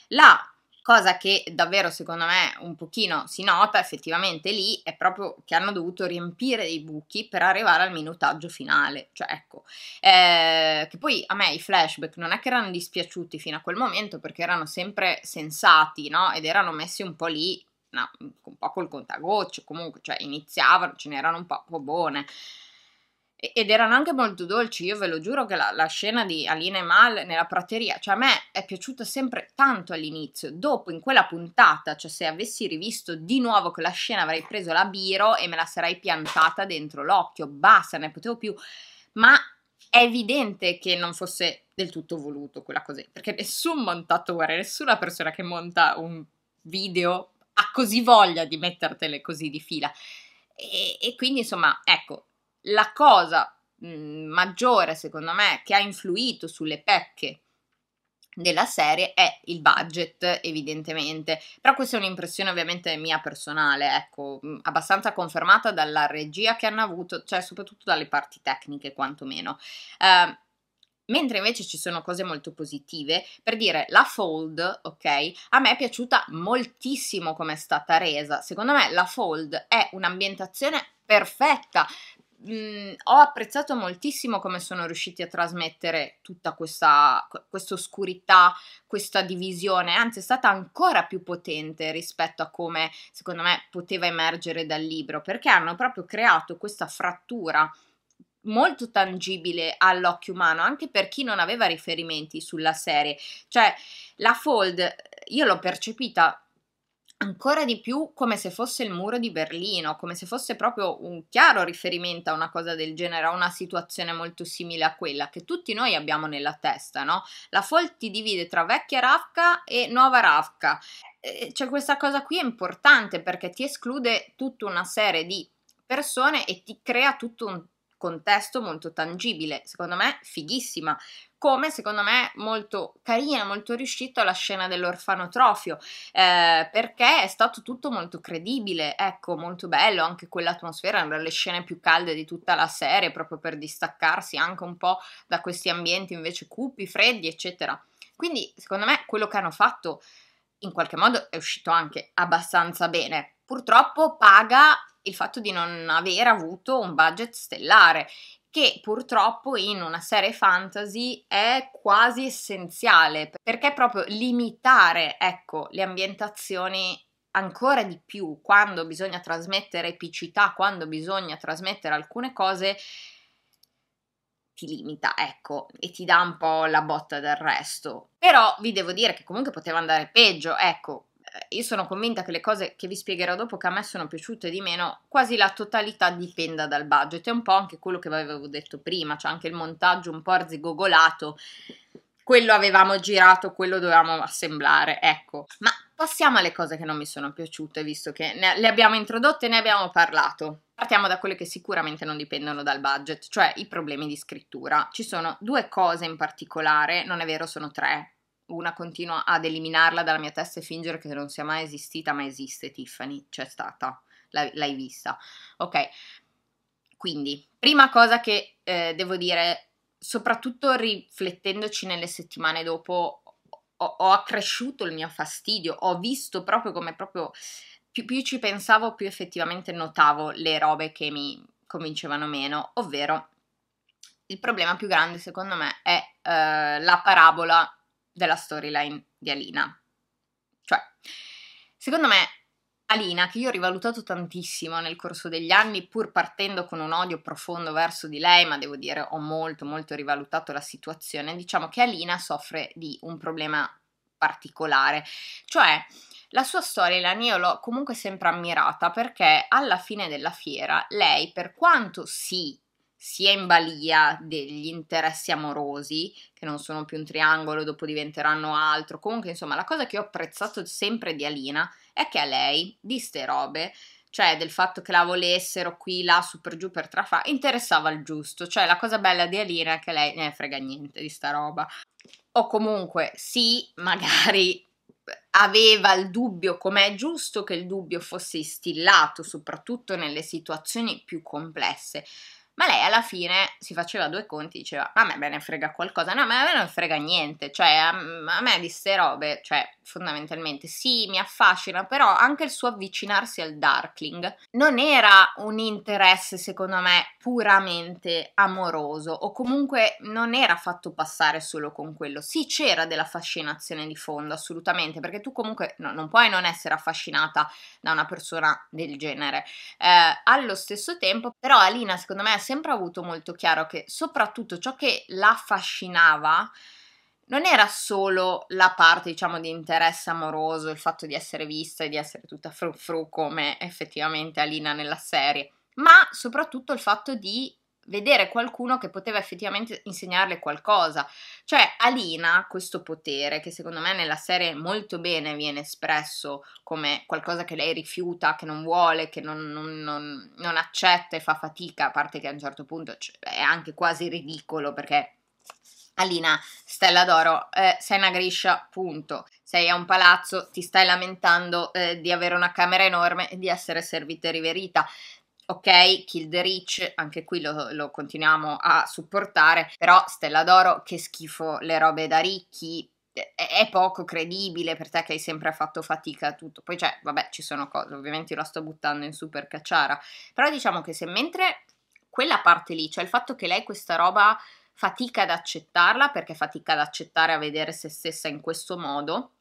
La cosa che davvero secondo me un pochino si nota effettivamente lì è proprio che hanno dovuto riempire dei buchi per arrivare al minutaggio finale, cioè ecco, eh, che poi a me i flashback non è che erano dispiaciuti fino a quel momento perché erano sempre sensati, no? Ed erano messi un po' lì, no, un po' col contagocce, comunque, cioè iniziavano, ce n'erano un po' buone. Ed erano anche molto dolci, io ve lo giuro che la, la, scena di Alina e Mal nella prateria, cioè a me è piaciuta sempre tanto all'inizio, dopo in quella puntata, cioè se avessi rivisto di nuovo quella scena avrei preso la biro e me la sarei piantata dentro l'occhio, basta, ne potevo più, ma è evidente che non fosse del tutto voluto quella cosa, perché nessun montatore, nessuna persona che monta un video ha così voglia di mettertele così di fila. E, e quindi insomma, ecco, la cosa mh, mhmm, maggiore secondo me che ha influito sulle pecche della serie è il budget evidentemente però questa è un'impressione ovviamente mia personale ecco mhmm, abbastanza confermata dalla regia che hanno avuto cioè soprattutto dalle parti tecniche quantomeno uh, Mentre invece ci sono cose molto positive, per dire la Fold, ok? A me è piaciuta moltissimo come è stata resa. Secondo me la Fold è un'ambientazione perfetta mh, ho apprezzato moltissimo come sono riusciti a trasmettere tutta questa oscurità, questa divisione, anzi è stata ancora più potente rispetto a come secondo me poteva emergere dal libro, perché hanno proprio creato questa frattura molto tangibile all'occhio umano, anche per chi non aveva riferimenti sulla serie. Cioè, la Fold io l'ho percepita ancora di più come se fosse il muro di Berlino, come se fosse proprio un chiaro riferimento a una cosa del genere, a una situazione molto simile a quella che tutti noi abbiamo nella testa, no? La Fold ti divide tra vecchia Ravka e nuova Ravka. Cioè questa cosa qui è importante perché ti esclude tutta una serie di persone e ti crea tutto un contesto molto tangibile, secondo me fighissima, come secondo me molto carina, molto riuscita la scena dell'orfanotrofio, eh, perché è stato tutto molto credibile, ecco, molto bello, anche quell'atmosfera, una delle scene più calde di tutta la serie, proprio per distaccarsi anche un po' da questi ambienti invece cupi, freddi, eccetera. Quindi, secondo me, quello che hanno fatto in qualche modo è uscito anche abbastanza bene. Purtroppo paga il fatto di non aver avuto un budget stellare che purtroppo in una serie fantasy è quasi essenziale perché proprio limitare ecco le ambientazioni ancora di più quando bisogna trasmettere epicità, quando bisogna trasmettere alcune cose ti limita, ecco, e ti dà un po' la botta del resto. Però vi devo dire che comunque poteva andare peggio, ecco, io sono convinta che le cose che vi spiegherò dopo che a me sono piaciute di meno, quasi la totalità dipenda dal budget. È un po' anche quello che vi avevo detto prima, cioè anche il montaggio un po' arzigogolato. Quello avevamo girato, quello dovevamo assemblare, ecco. Ma passiamo alle cose che non mi sono piaciute, visto che ne, le abbiamo introdotte e ne abbiamo parlato. Partiamo da quelle che sicuramente non dipendono dal budget, cioè i problemi di scrittura. Ci sono due cose in particolare, non è vero, sono tre, una continua ad eliminarla dalla mia testa e fingere che non sia mai esistita, ma esiste Tiffany, c'è stata, l'hai, l'hai vista. Ok, quindi, prima cosa che eh, devo dire, soprattutto riflettendoci nelle settimane dopo, ho, ho, accresciuto il mio fastidio, ho visto proprio come proprio più, più ci pensavo, più effettivamente notavo le robe che mi convincevano meno, ovvero il problema più grande secondo me è eh, la parabola della storyline di Alina. Cioè, secondo me Alina, che io ho rivalutato tantissimo nel corso degli anni, pur partendo con un odio profondo verso di lei, ma devo dire ho molto molto rivalutato la situazione, diciamo che Alina soffre di un problema particolare, cioè la sua storyline io l'ho comunque sempre ammirata perché alla fine della fiera lei, per quanto sì sia in balia degli interessi amorosi, che non sono più un triangolo, dopo diventeranno altro. Comunque, insomma, la cosa che ho apprezzato sempre di Alina è che a lei di ste robe cioè del fatto che la volessero qui, là, su per giù per trafà, interessava il giusto. Cioè la cosa bella di Alina è che lei ne frega niente di sta roba. O comunque sì, magari aveva il dubbio, come è giusto che il dubbio fosse instillato, soprattutto nelle situazioni più complesse. Ma lei alla fine si faceva due conti, diceva, a me me ne frega qualcosa, no, ma a me non frega niente, cioè a, a me di ste robe, cioè fondamentalmente sì, mi affascina, però anche il suo avvicinarsi al Darkling non era un interesse, secondo me, puramente amoroso, o comunque non era fatto passare solo con quello. Sì, c'era della fascinazione di fondo, assolutamente, perché tu comunque no, non puoi non essere affascinata da una persona del genere. Eh, allo stesso tempo, però Alina, secondo me, sempre avuto molto chiaro che soprattutto ciò che la affascinava non era solo la parte, diciamo, di interesse amoroso, il fatto di essere vista e di essere tutta fru fru come effettivamente Alina nella serie, ma soprattutto il fatto di vedere qualcuno che poteva effettivamente insegnarle qualcosa. Cioè Alina, questo potere, che secondo me nella serie molto bene viene espresso come qualcosa che lei rifiuta, che non vuole, che non, non, non, non accetta e fa fatica, a parte che a un certo punto cioè, è anche quasi ridicolo perché Alina, Stella d'Oro, eh, sei una griscia, punto. Sei a un palazzo, ti stai lamentando eh, di avere una camera enorme e di essere servita e riverita. Ok, Kill the Rich, anche qui lo, lo continuiamo a supportare, però Stella d'Oro, che schifo le robe da ricchi, è poco credibile per te che hai sempre fatto fatica a tutto. Poi, cioè, vabbè, ci sono cose, ovviamente la sto buttando in super cacciara, però diciamo che se mentre quella parte lì, cioè il fatto che lei questa roba fatica ad accettarla perché fatica ad accettare a vedere se stessa in questo modo,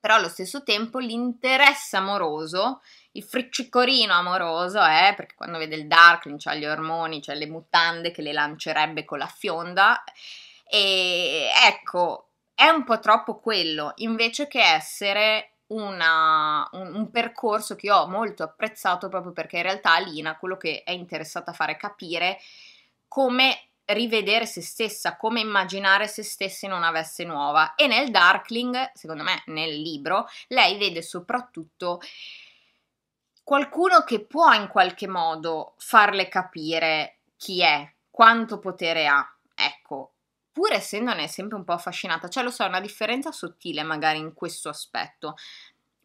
però allo stesso tempo l'interesse amoroso, il friccicorino amoroso è perché quando vede il Darkling c'ha gli ormoni, c'ha le mutande che le lancerebbe con la fionda e ecco, è un po' troppo quello, invece che essere una, un, un, percorso che ho molto apprezzato proprio perché in realtà Alina quello che è interessata a fare capire come rivedere se stessa, come immaginare se stessa in una veste nuova. E nel Darkling, secondo me nel libro, lei vede soprattutto qualcuno che può in qualche modo farle capire chi è, quanto potere ha. Ecco, pur essendone sempre un po' affascinata, cioè lo so, è una differenza sottile magari in questo aspetto,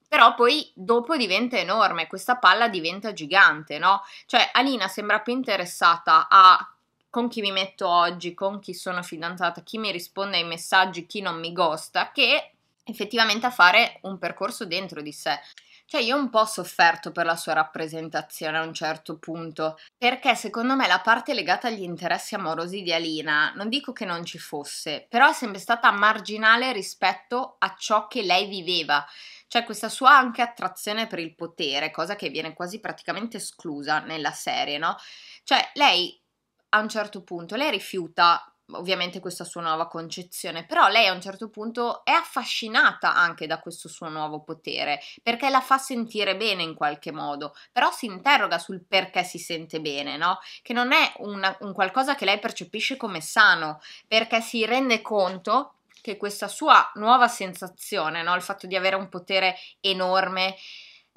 però poi dopo diventa enorme, questa palla diventa gigante, no? Cioè Alina sembra più interessata a con chi mi metto oggi, con chi sono fidanzata, chi mi risponde ai messaggi, chi non mi gosta, che effettivamente a fare un percorso dentro di sé. Cioè io ho un po' sofferto per la sua rappresentazione a un certo punto, perché secondo me la parte legata agli interessi amorosi di Alina, non dico che non ci fosse, però è sempre stata marginale rispetto a ciò che lei viveva. Cioè questa sua anche attrazione per il potere, cosa che viene quasi praticamente esclusa nella serie, no? Cioè lei a un certo punto lei rifiuta ovviamente questa sua nuova concezione, però lei a un certo punto è affascinata anche da questo suo nuovo potere, perché la fa sentire bene in qualche modo, però si interroga sul perché si sente bene, no? Che non è una, un qualcosa che lei percepisce come sano, perché si rende conto che questa sua nuova sensazione, no? Il fatto di avere un potere enorme,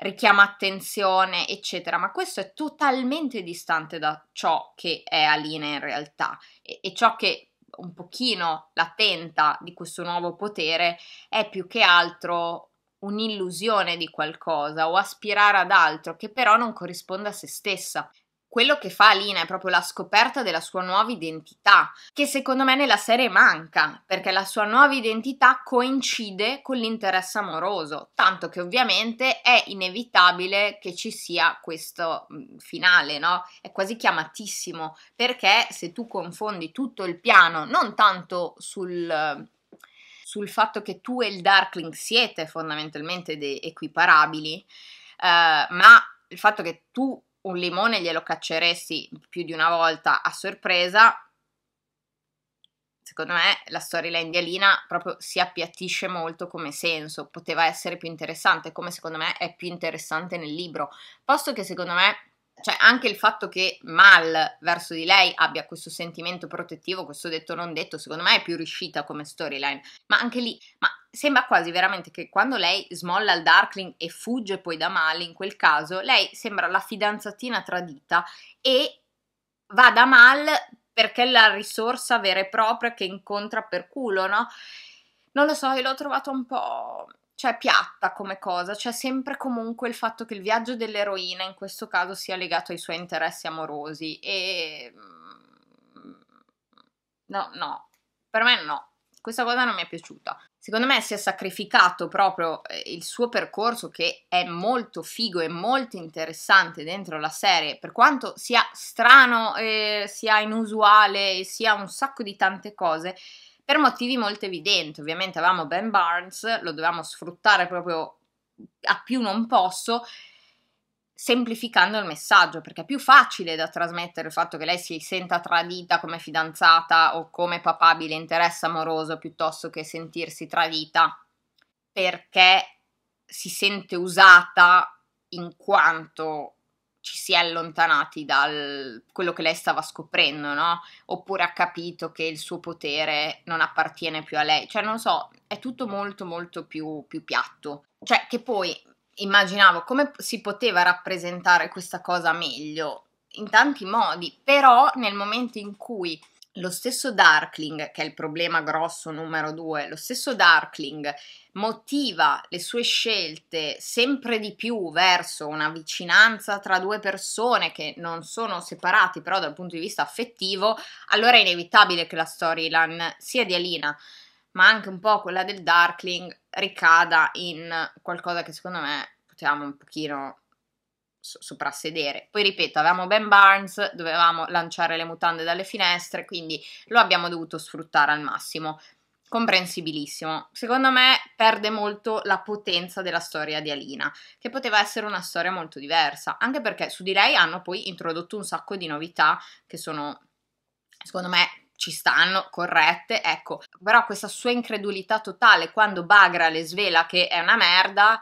richiama attenzione, eccetera, ma questo è totalmente distante da ciò che è Alina in realtà e, e ciò che un pochino la tenta di questo nuovo potere è più che altro un'illusione di qualcosa o aspirare ad altro che però non corrisponde a se stessa quello che fa Alina è proprio la scoperta della sua nuova identità, che secondo me nella serie manca, perché la sua nuova identità coincide con l'interesse amoroso, tanto che ovviamente è inevitabile che ci sia questo mm, finale, no? È quasi chiamatissimo, perché se tu confondi tutto il piano, non tanto sul sul fatto che tu e il Darkling siete fondamentalmente equiparabili, eh, ma il fatto che tu un limone glielo cacceresti più di una volta a sorpresa, secondo me la storyline di Alina proprio si appiattisce molto come senso, poteva essere più interessante, come secondo me è più interessante nel libro, posto che secondo me cioè anche il fatto che Mal verso di lei abbia questo sentimento protettivo, questo detto non detto, secondo me è più riuscita come storyline, ma anche lì, ma sembra quasi veramente che quando lei smolla il Darkling e fugge poi da Mal, in quel caso, lei sembra la fidanzatina tradita e va da Mal perché è la risorsa vera e propria che incontra per culo, no? Non lo so, io l'ho trovato un po' cioè piatta come cosa, c'è sempre comunque il fatto che il viaggio dell'eroina in questo caso sia legato ai suoi interessi amorosi e mm, no, no, per me no. Questa cosa non mi è piaciuta. Secondo me si è sacrificato proprio eh, il suo percorso che è molto figo e molto interessante dentro la serie, per quanto sia strano, eh, sia inusuale, sia un sacco di tante cose per motivi molto evidenti. Ovviamente avevamo Ben Barnes, lo dovevamo sfruttare proprio a più non posso, semplificando il messaggio, perché è più facile da trasmettere il fatto che lei si senta tradita come fidanzata o come papabile interesse amoroso piuttosto che sentirsi tradita perché si sente usata in quanto ci si è allontanati da quello che lei stava scoprendo, no? Oppure ha capito che il suo potere non appartiene più a lei. Cioè, non so, è tutto molto molto più, più piatto. Cioè, che poi immaginavo come si poteva rappresentare questa cosa meglio in tanti modi, però nel momento in cui lo stesso Darkling, che è il problema grosso numero due, lo stesso Darkling motiva le sue scelte sempre di più verso una vicinanza tra due persone che non sono separati però dal punto di vista affettivo, allora è inevitabile che la storyline sia di Alina ma anche un po' quella del Darkling ricada in qualcosa che secondo me potevamo un pochino soprassedere. Poi ripeto, avevamo Ben Barnes, dovevamo lanciare le mutande dalle finestre, quindi lo abbiamo dovuto sfruttare al massimo. Comprensibilissimo. Secondo me perde molto la potenza della storia di Alina, che poteva essere una storia molto diversa, anche perché su di lei hanno poi introdotto un sacco di novità che sono, secondo me, ci stanno, corrette, ecco, però questa sua incredulità totale quando Bagra le svela che è una merda,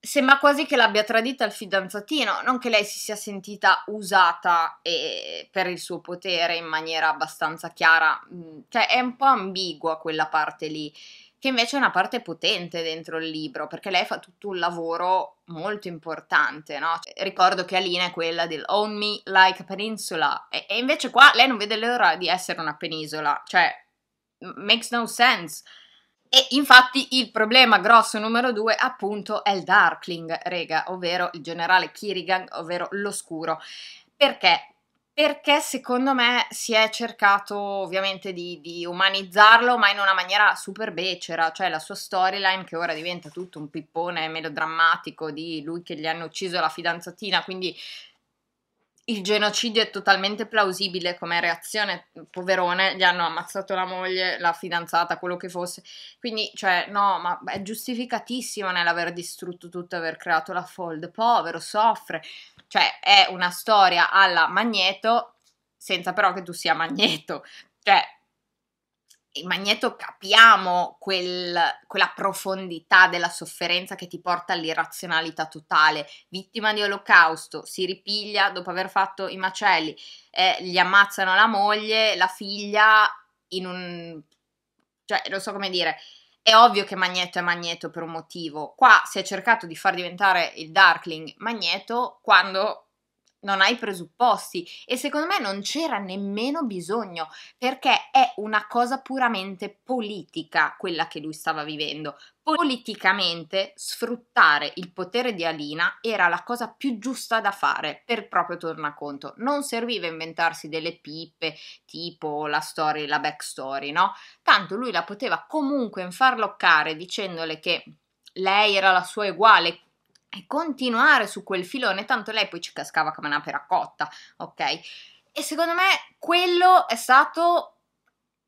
sembra quasi che l'abbia tradita il fidanzatino, non che lei si sia sentita usata e, per il suo potere in maniera abbastanza chiara, mm, cioè è un po' ambigua quella parte lì, che invece è una parte potente dentro il libro, perché lei fa tutto un lavoro molto importante, no? Cioè, ricordo che Alina è quella del Own Me Like a Peninsula, e, e invece qua lei non vede l'ora di essere una penisola, cioè makes no sense. E infatti il problema grosso numero due appunto è il Darkling, rega, ovvero il generale Kirigan, ovvero l'oscuro. Perché? Perché secondo me si è cercato ovviamente di, di, umanizzarlo, ma in una maniera super becera, cioè la sua storyline che ora diventa tutto un pippone melodrammatico di lui che gli hanno ucciso la fidanzatina, quindi il genocidio è totalmente plausibile come reazione, poverone, gli hanno ammazzato la moglie, la fidanzata, quello che fosse. Quindi, cioè, no, ma è giustificatissimo nell'aver distrutto tutto, aver creato la fold. Povero, soffre. Cioè, è una storia alla Magneto, senza però che tu sia Magneto. Cioè, in Magneto capiamo quel, quella profondità della sofferenza che ti porta all'irrazionalità totale. Vittima di olocausto, si ripiglia dopo aver fatto i macelli, eh, gli ammazzano la moglie, la figlia in un... cioè, non so come dire. È ovvio che Magneto è Magneto per un motivo. Qua si è cercato di far diventare il Darkling Magneto quando non hai presupposti e secondo me non c'era nemmeno bisogno perché è una cosa puramente politica quella che lui stava vivendo. Politicamente sfruttare il potere di Alina era la cosa più giusta da fare per proprio tornaconto. Non serviva inventarsi delle pippe tipo la story, la backstory, no? Tanto lui la poteva comunque infarloccare dicendole che lei era la sua uguale, e continuare su quel filone, tanto lei poi ci cascava come una pera cotta, ok? E secondo me quello è stato...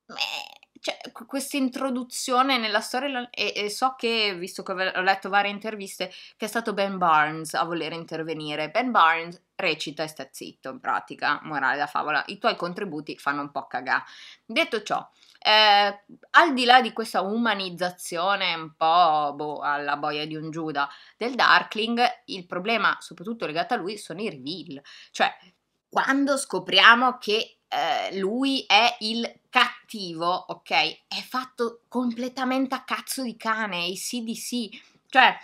Eh, cioè, questa introduzione nella storia e, e, so che, visto che ho letto varie interviste, che è stato Ben Barnes a voler intervenire. Ben Barnes recita e sta zitto, in pratica, morale da favola, i tuoi contributi fanno un po' cagà. Detto ciò, eh, al di là di questa umanizzazione un po' boh, alla boia di un Giuda del Darkling, il problema soprattutto legato a lui sono i reveal. Cioè, quando scopriamo che eh, lui è il cattivo, ok? È fatto completamente a cazzo di cane, i CDC. Cioè,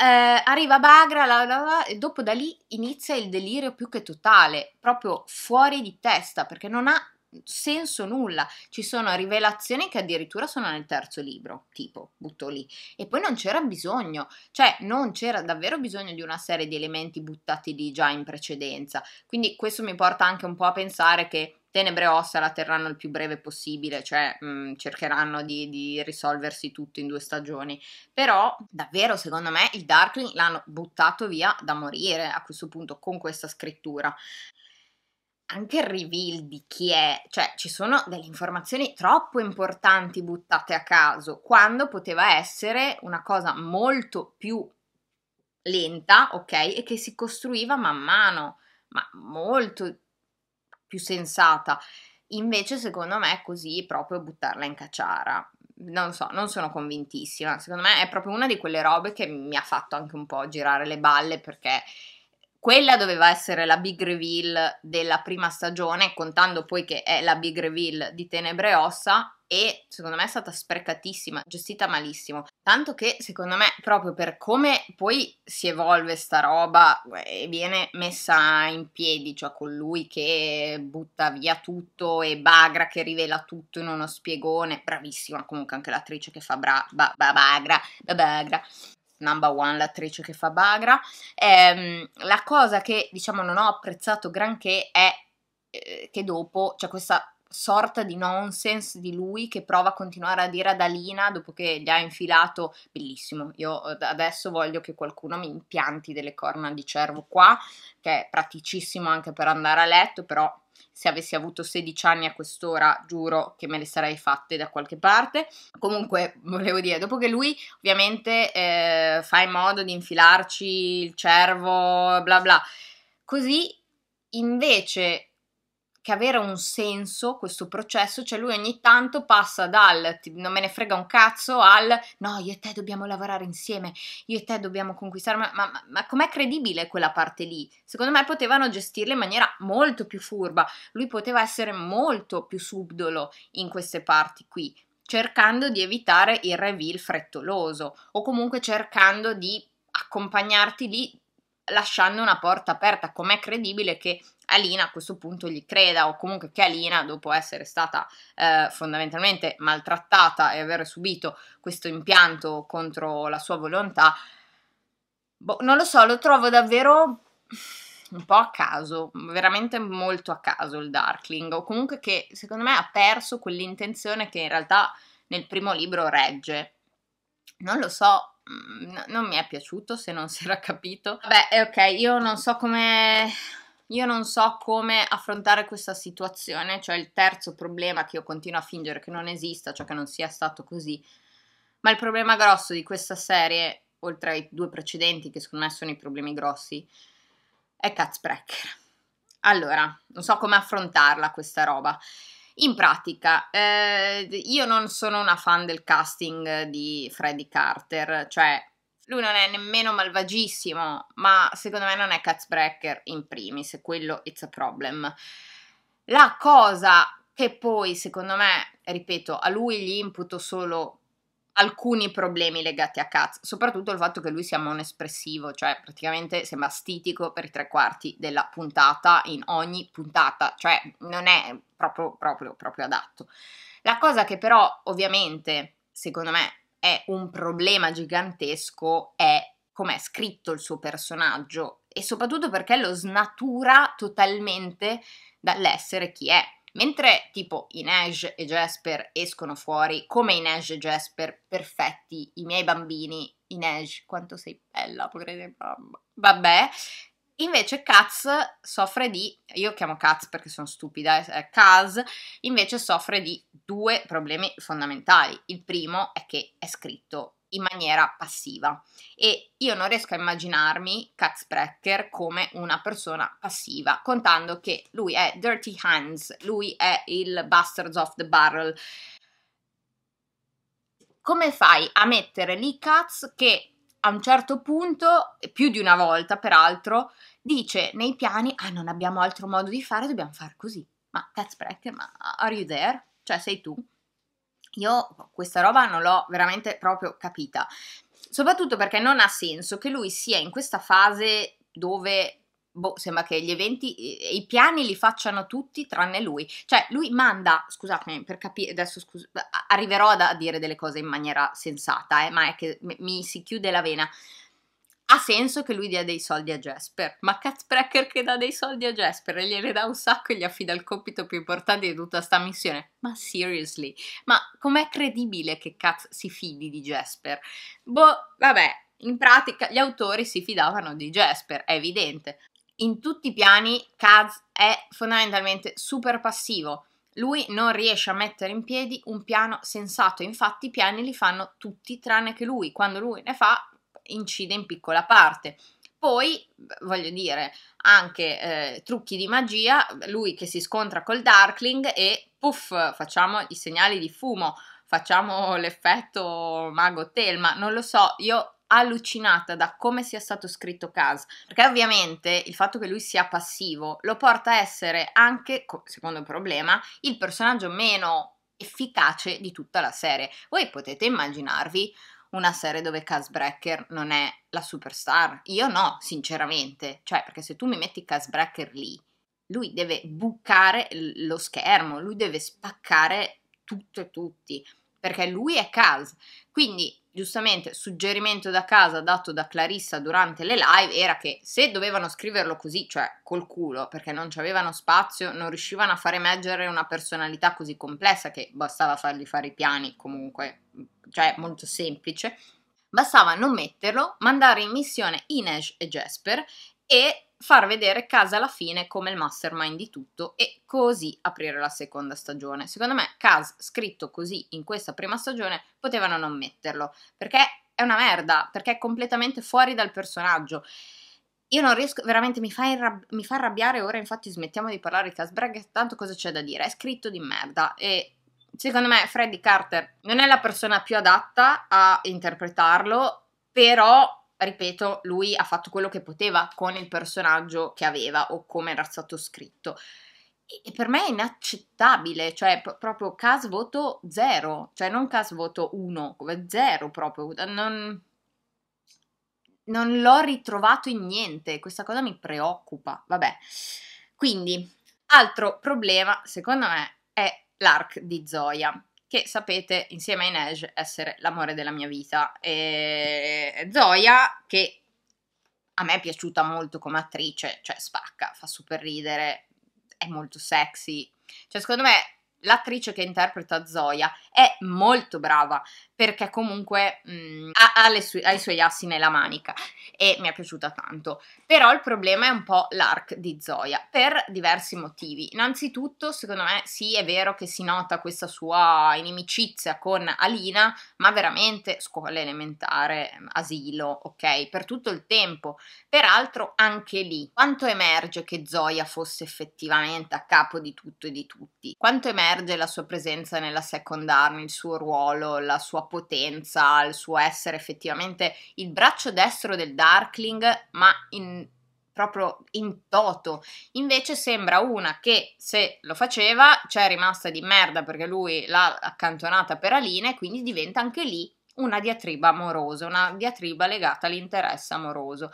eh, arriva Bagra la, la, la, e dopo da lì inizia il delirio più che totale, proprio fuori di testa, perché non ha senso nulla. Ci sono rivelazioni che addirittura sono nel terzo libro, tipo, butto lì. E poi non c'era bisogno, cioè non c'era davvero bisogno di una serie di elementi buttati lì già in precedenza. Quindi questo mi porta anche un po' a pensare che Tenebre e Ossa la terranno il più breve possibile, cioè mh, mm, cercheranno di, di, risolversi tutto in due stagioni. Però, davvero, secondo me, il Darkling l'hanno buttato via da morire a questo punto con questa scrittura anche il reveal di chi è, cioè ci sono delle informazioni troppo importanti buttate a caso, quando poteva essere una cosa molto più lenta, ok, e che si costruiva man mano, ma molto più sensata. Invece, secondo me, è così proprio buttarla in cacciara. Non so, non sono convintissima. Secondo me è proprio una di quelle robe che mi ha fatto anche un po' girare le balle perché quella doveva essere la big reveal della prima stagione, contando poi che è la big reveal di Tenebre e Ossa, e secondo me è stata sprecatissima, gestita malissimo. Tanto che secondo me, proprio per come poi si evolve sta roba e viene messa in piedi, cioè con lui che butta via tutto e Bagra che rivela tutto in uno spiegone, bravissima comunque anche l'attrice che fa bra- ba- ba- Bagra, ba- Bagra number one, l'attrice che fa Bagra. Ehm, la cosa che diciamo non ho apprezzato granché è eh, che dopo c'è questa sorta di nonsense di lui che prova a continuare a dire ad Alina dopo che gli ha infilato bellissimo io adesso voglio che qualcuno mi impianti delle corna di cervo qua che è praticissimo anche per andare a letto però se avessi avuto 16 anni a quest'ora giuro che me le sarei fatte da qualche parte. Comunque, volevo dire, dopo che lui ovviamente eh, fa in modo di infilarci il cervo, bla bla, così invece che avere un senso questo processo, cioè lui ogni tanto passa dal non me ne frega un cazzo al no, io e te dobbiamo lavorare insieme, io e te dobbiamo conquistare, ma, ma, ma com'è credibile quella parte lì? Secondo me potevano gestirla in maniera molto più furba, lui poteva essere molto più subdolo in queste parti qui, cercando di evitare il reveal frettoloso o comunque cercando di accompagnarti lì lasciando una porta aperta, com'è credibile che Alina a questo punto gli creda o comunque che Alina dopo essere stata eh, fondamentalmente maltrattata e aver subito questo impianto contro la sua volontà, boh, non lo so, lo trovo davvero un po' a caso, veramente molto a caso il Darkling, o comunque che secondo me ha perso quell'intenzione che in realtà nel primo libro regge. Non lo so, mm, non mi è piaciuto se non si era capito. Vabbè, ok, io non so come io non so come affrontare questa situazione, cioè il terzo problema che io continuo a fingere che non esista, cioè che non sia stato così. Ma il problema grosso di questa serie, oltre ai due precedenti che secondo me sono i problemi grossi, è Katzbrecker. Allora, non so come affrontarla questa roba. In pratica, eh, io non sono una fan del casting di Freddy Carter, cioè lui non è nemmeno malvagissimo, ma secondo me non è Katzbrecker in primis, quello it's a problem. La cosa che poi, secondo me, ripeto, a lui gli imputo solo alcuni problemi legati a Katz, soprattutto il fatto che lui sia monoespressivo, cioè praticamente sembra stitico per i tre quarti della puntata in ogni puntata, cioè non è proprio, proprio, proprio adatto. La cosa che però ovviamente, secondo me, è un problema gigantesco è come è scritto il suo personaggio e soprattutto perché lo snatura totalmente dall'essere chi è. Mentre tipo Inej e Jasper escono fuori come Inej e Jasper perfetti, i miei bambini, Inej, quanto sei bella, potrete... Vabbè, Invece Katz soffre di, io chiamo Katz perché sono stupida, Kaz, invece soffre di due problemi fondamentali. Il primo è che è scritto in maniera passiva e io non riesco a immaginarmi Katz Brecker come una persona passiva, contando che lui è Dirty Hands, lui è il Bastards of the Barrel. Come fai a mettere lì Katz che a un certo punto, più di una volta peraltro, dice nei piani, ah non abbiamo altro modo di fare, dobbiamo fare così. Ma Catsbrecker, ma are you there? Cioè sei tu? Io questa roba non l'ho veramente proprio capita. Soprattutto perché non ha senso che lui sia in questa fase dove boh, sembra che gli eventi, i piani li facciano tutti tranne lui. Cioè, lui manda, scusatemi, per capire, adesso scus- arriverò a dire delle cose in maniera sensata, eh, ma è che mi si chiude la vena. Ha senso che lui dia dei soldi a Jasper, ma Katzbrecker che dà dei soldi a Jasper e gliene dà un sacco e gli affida il compito più importante di tutta sta missione. Ma seriously? Ma com'è credibile che Katz si fidi di Jasper? Boh, vabbè, in pratica gli autori si fidavano di Jasper, è evidente in tutti i piani Kaz è fondamentalmente super passivo. Lui non riesce a mettere in piedi un piano sensato, infatti i piani li fanno tutti tranne che lui. Quando lui ne fa, incide in piccola parte. Poi, voglio dire, anche eh, trucchi di magia, lui che si scontra col Darkling e puff, facciamo i segnali di fumo, facciamo l'effetto mago Telma, non lo so, io allucinata da come sia stato scritto Kaz, perché ovviamente il fatto che lui sia passivo lo porta a essere anche, secondo il problema, il personaggio meno efficace di tutta la serie. Voi potete immaginarvi una serie dove Casbreaker non è la superstar? Io no, sinceramente. Cioè, perché se tu mi metti Casbreaker lì, lui deve bucare lo schermo, lui deve spaccare tutto e tutti, perché lui è Cas. Quindi, giustamente, suggerimento da casa dato da Clarissa durante le live era che se dovevano scriverlo così, cioè col culo, perché non avevano spazio, non riuscivano a far emergere una personalità così complessa che bastava fargli fare i piani comunque cioè molto semplice, bastava non metterlo, mandare in missione Inej e Jasper e far vedere Kaz alla fine come il mastermind di tutto e così aprire la seconda stagione. Secondo me Kaz scritto così in questa prima stagione potevano non metterlo, perché è una merda, perché è completamente fuori dal personaggio. Io non riesco, veramente mi fa, irrab- mi fa arrabbiare ora, infatti smettiamo di parlare di Kaz Bragg, tanto cosa c'è da dire, è scritto di merda e secondo me Freddy Carter non è la persona più adatta a interpretarlo, però ripeto, lui ha fatto quello che poteva con il personaggio che aveva o come era stato scritto. E per me è inaccettabile, cioè proprio cas voto zero, cioè non cas voto uno, come zero proprio. Non, non l'ho ritrovato in niente, questa cosa mi preoccupa. Vabbè, quindi altro problema, secondo me, è l'arc di Zoya che sapete insieme a Inej essere l'amore della mia vita. E Zoya che a me è piaciuta molto come attrice cioè spacca, fa super ridere è molto sexy. Cioè secondo me l'attrice che interpreta Zoya è molto brava perché comunque mh, mm, ha, su- ha, i suoi assi nella manica e mi è piaciuta tanto. Però il problema è un po' l'arc di Zoya per diversi motivi. Innanzitutto, secondo me, sì, è vero che si nota questa sua inimicizia con Alina, ma veramente scuola elementare, asilo, ok, per tutto il tempo. Peraltro, anche lì, quanto emerge che Zoya fosse effettivamente a capo di tutto e di tutti? Quanto emerge la sua presenza nella second army, il suo ruolo, la sua potenza, il suo essere effettivamente il braccio destro del Darkling, ma in, proprio in toto. Invece sembra una che se lo faceva c'è rimasta di merda perché lui l'ha accantonata per Aline, quindi diventa anche lì una diatriba amorosa, una diatriba legata all'interesse amoroso.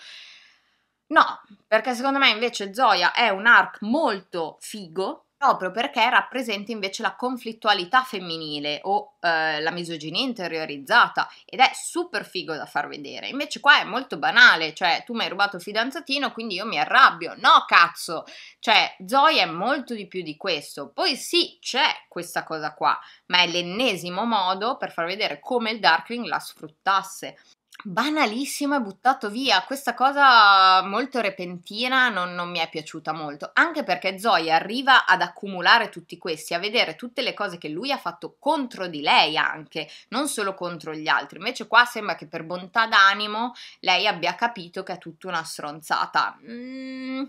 No, perché secondo me invece Zoya è un arc molto figo, proprio perché rappresenta invece la conflittualità femminile o eh, la misoginia interiorizzata ed è super figo da far vedere. Invece qua è molto banale, cioè tu mi hai rubato il fidanzatino, quindi io mi arrabbio. No, cazzo! Cioè, Zoe è molto di più di questo. Poi sì, c'è questa cosa qua, ma è l'ennesimo modo per far vedere come il Darkling la sfruttasse banalissimo e buttato via. Questa cosa molto repentina non, non, mi è piaciuta molto, anche perché Zoe arriva ad accumulare tutti questi, a vedere tutte le cose che lui ha fatto contro di lei anche, non solo contro gli altri. Invece qua sembra che per bontà d'animo lei abbia capito che è tutta una stronzata. Mm.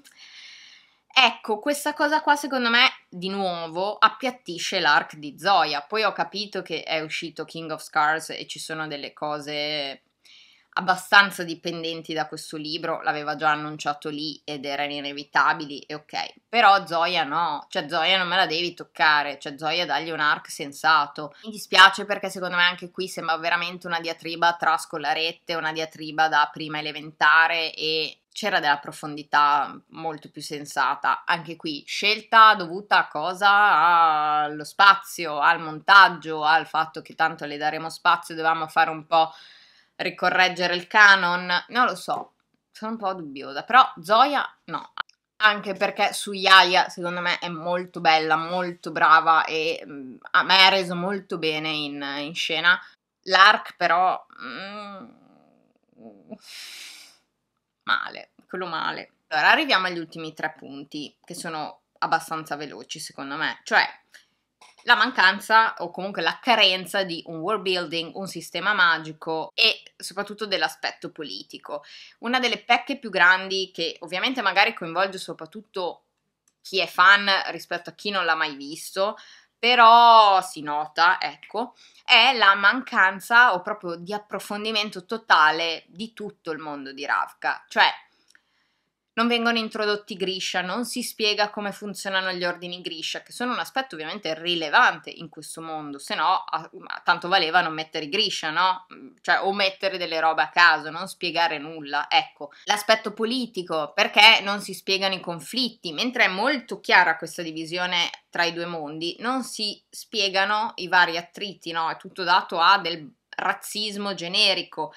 Ecco, questa cosa qua secondo me di nuovo appiattisce l'arc di Zoya. Poi ho capito che è uscito King of Scars e ci sono delle cose abbastanza dipendenti da questo libro, l'aveva già annunciato lì ed erano inevitabili e ok, però Zoya no, cioè Zoya non me la devi toccare, cioè Zoya dagli un arc sensato. Mi dispiace perché secondo me anche qui sembra veramente una diatriba tra scolarette, una diatriba da prima elementare e c'era della profondità molto più sensata. Anche qui scelta dovuta a cosa? Allo spazio, al montaggio, al fatto che tanto le daremo spazio, dovevamo fare un po' ricorreggere il canon, non lo so, sono un po' dubbiosa, però Zoya no, anche perché su Yaya secondo me è molto bella, molto brava e mm, a me ha reso molto bene in, in scena. L'arc però... Mm, male, quello male. Allora arriviamo agli ultimi tre punti che sono abbastanza veloci secondo me, cioè la mancanza o comunque la carenza di un world building, un sistema magico e soprattutto dell'aspetto politico. Una delle pecche più grandi che ovviamente magari coinvolge soprattutto chi è fan rispetto a chi non l'ha mai visto, però si nota, ecco, è la mancanza o proprio di approfondimento totale di tutto il mondo di Ravka, cioè non vengono introdotti Grisha, non si spiega come funzionano gli ordini Grisha, che sono un aspetto ovviamente rilevante in questo mondo, se no a, tanto valeva non mettere Grisha, no? Cioè o mettere delle robe a caso, non spiegare nulla. Ecco, l'aspetto politico, perché non si spiegano i conflitti, mentre è molto chiara questa divisione tra i due mondi, non si spiegano i vari attriti, no? È tutto dato a del razzismo generico,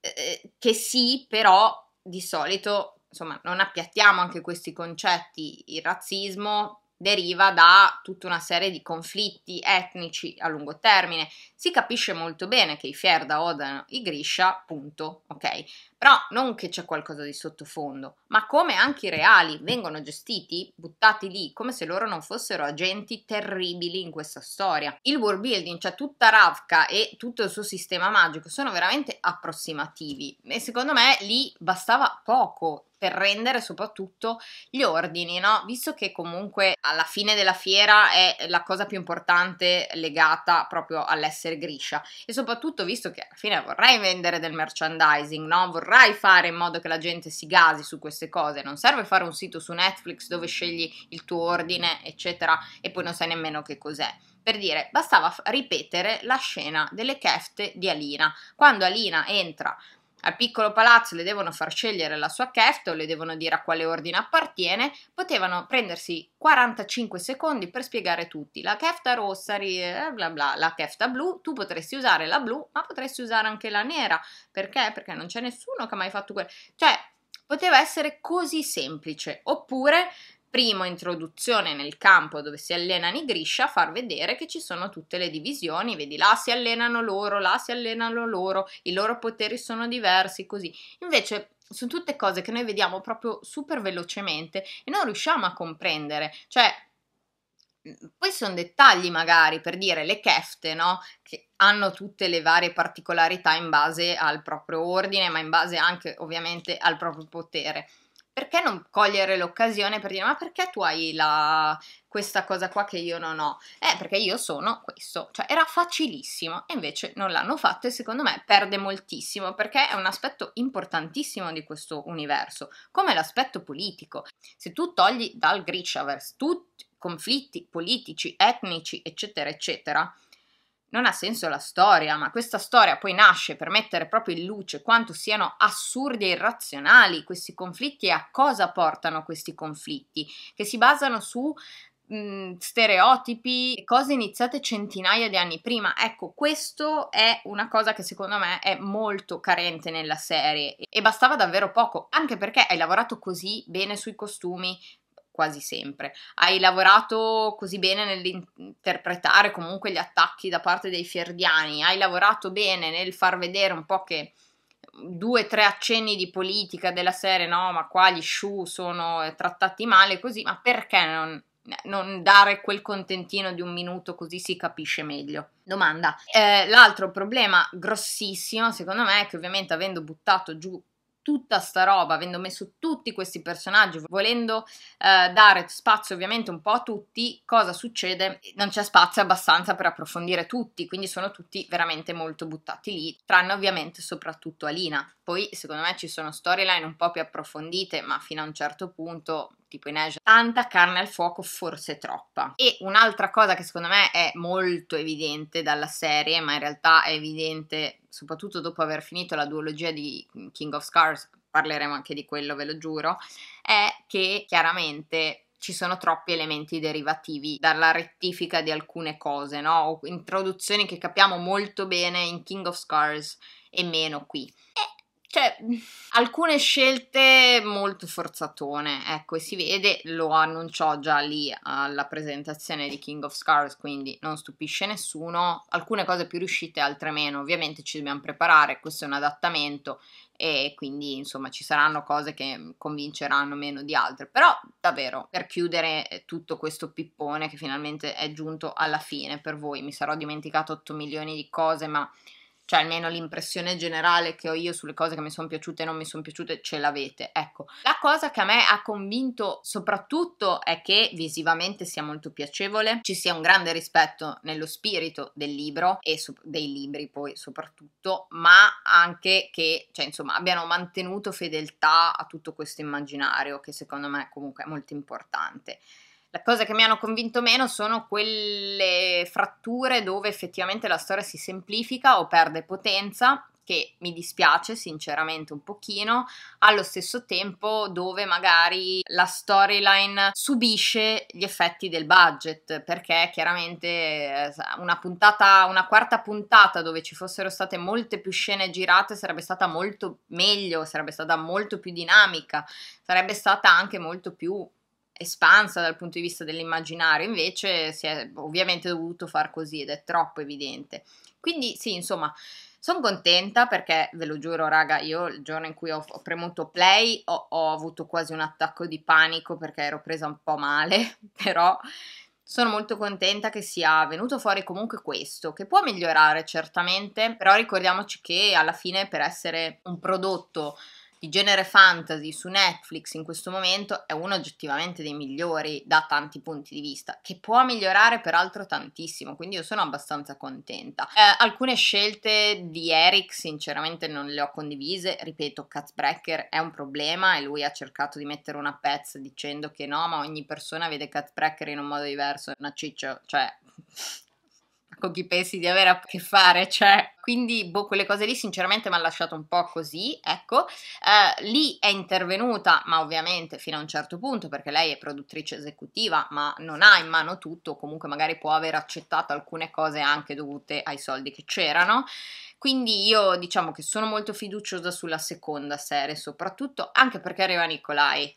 eh, che sì, però di solito insomma, non appiattiamo anche questi concetti. Il razzismo deriva da tutta una serie di conflitti etnici a lungo termine. Si capisce molto bene che i Fierda odano i Grisha, punto, ok? Però non che c'è qualcosa di sottofondo, ma come anche i reali vengono gestiti, buttati lì, come se loro non fossero agenti terribili in questa storia. Il world building, cioè tutta Ravka e tutto il suo sistema magico, sono veramente approssimativi e secondo me lì bastava poco per rendere soprattutto gli ordini, no? Visto che comunque alla fine della fiera è la cosa più importante legata proprio all'essere Grisha e soprattutto visto che alla fine vorrei vendere del merchandising, no? Vorrei fare in modo che la gente si gasi su queste cose, non serve fare un sito su Netflix dove scegli il tuo ordine, eccetera, e poi non sai nemmeno che cos'è. Per dire, bastava ripetere la scena delle kefte di Alina. Quando Alina entra al piccolo palazzo le devono far scegliere la sua kefta o le devono dire a quale ordine appartiene, potevano prendersi 45 secondi per spiegare tutti. La kefta rossa, eh, bla bla, la kefta blu, tu potresti usare la blu, ma potresti usare anche la nera. Perché? Perché non c'è nessuno che ha mai fatto quello. Cioè, poteva essere così semplice. Oppure primo introduzione nel campo dove si allenano i Grisha, far vedere che ci sono tutte le divisioni, vedi là si allenano loro, là si allenano loro, i loro poteri sono diversi, così. Invece sono tutte cose che noi vediamo proprio super velocemente e non riusciamo a comprendere, cioè poi sono dettagli magari per dire le kefte, no? Che hanno tutte le varie particolarità in base al proprio ordine, ma in base anche ovviamente al proprio potere perché non cogliere l'occasione per dire ma perché tu hai la, questa cosa qua che io non ho? Eh, perché io sono questo, cioè era facilissimo e invece non l'hanno fatto e secondo me perde moltissimo perché è un aspetto importantissimo di questo universo, come l'aspetto politico. Se tu togli dal Grishaverse tutti i conflitti politici, etnici, eccetera, eccetera, non ha senso la storia, ma questa storia poi nasce per mettere proprio in luce quanto siano assurdi e irrazionali questi conflitti e a cosa portano questi conflitti, che si basano su mh, stereotipi, cose iniziate centinaia di anni prima. Ecco, questo è una cosa che secondo me è molto carente nella serie e bastava davvero poco, anche perché hai lavorato così bene sui costumi, quasi sempre. Hai lavorato così bene nell'interpretare comunque gli attacchi da parte dei Fierdiani, hai lavorato bene nel far vedere un po' che due o tre accenni di politica della serie, no, ma qua gli Shu sono trattati male così, ma perché non, non dare quel contentino di un minuto così si capisce meglio. Domanda. Eh, l'altro problema grossissimo, secondo me, è che ovviamente avendo buttato giù tutta sta roba, avendo messo tutti questi personaggi, volendo eh, dare spazio ovviamente un po' a tutti, cosa succede? Non c'è spazio abbastanza per approfondire tutti, quindi sono tutti veramente molto buttati lì, tranne ovviamente soprattutto Alina. Poi secondo me ci sono storyline un po' più approfondite, ma fino a un certo punto tipo in Asia, tanta carne al fuoco, forse troppa. E un'altra cosa che secondo me è molto evidente dalla serie, ma in realtà è evidente soprattutto dopo aver finito la duologia di King of Scars, parleremo anche di quello, ve lo giuro, è che chiaramente ci sono troppi elementi derivativi dalla rettifica di alcune cose, no? Introduzioni che capiamo molto bene in King of Scars e meno qui. E cioè, alcune scelte molto forzatone, ecco, e si vede, lo annunciò già lì alla presentazione di King of Scars, quindi non stupisce nessuno. Alcune cose più riuscite, altre meno. Ovviamente ci dobbiamo preparare, questo è un adattamento e quindi insomma ci saranno cose che convinceranno meno di altre, però davvero per chiudere eh, tutto questo pippone che finalmente è giunto alla fine per voi, mi sarò dimenticato 8 milioni di cose, ma cioè almeno l'impressione generale che ho io sulle cose che mi sono piaciute e non mi sono piaciute ce l'avete. Ecco, la cosa che a me ha convinto soprattutto è che visivamente sia molto piacevole, ci sia un grande rispetto nello spirito del libro e so- dei libri poi soprattutto, ma anche che, cioè insomma, abbiano mantenuto fedeltà a tutto questo immaginario che secondo me comunque è molto importante. La cosa che mi hanno convinto meno sono quelle fratture dove effettivamente la storia si semplifica o perde potenza, che mi dispiace sinceramente un pochino, allo stesso tempo dove magari la storyline subisce gli effetti del budget, perché chiaramente eh, una puntata, una quarta puntata dove ci fossero state molte più scene girate sarebbe stata molto meglio, sarebbe stata molto più dinamica, sarebbe stata anche molto più espansa dal punto di vista dell'immaginario, invece si è ovviamente dovuto far così ed è troppo evidente. Quindi sì, insomma, sono contenta perché ve lo giuro, raga, io il giorno in cui ho, ho premuto play ho, ho, avuto quasi un attacco di panico perché ero presa un po' male, però sono molto contenta che sia venuto fuori comunque questo, che può migliorare certamente, però ricordiamoci che alla fine per essere un prodotto di genere fantasy su Netflix in questo momento è uno oggettivamente dei migliori da tanti punti di vista, che può migliorare peraltro tantissimo, quindi io sono abbastanza contenta. Eh, alcune scelte di Eric sinceramente non le ho condivise, ripeto, Katzbrecker è un problema e lui ha cercato di mettere una pezza dicendo che no, ma ogni persona vede Katzbrecker in un modo diverso, una ciccio, cioè con chi pensi di avere a che fare, cioè, quindi boh, quelle cose lì sinceramente mi ha lasciato un po' così, ecco, eh, lì è intervenuta, ma ovviamente fino a un certo punto, perché lei è produttrice esecutiva, ma non ha in mano tutto, comunque magari può aver accettato alcune cose anche dovute ai soldi che c'erano, quindi io diciamo che sono molto fiduciosa sulla seconda serie, soprattutto anche perché arriva Nicolai,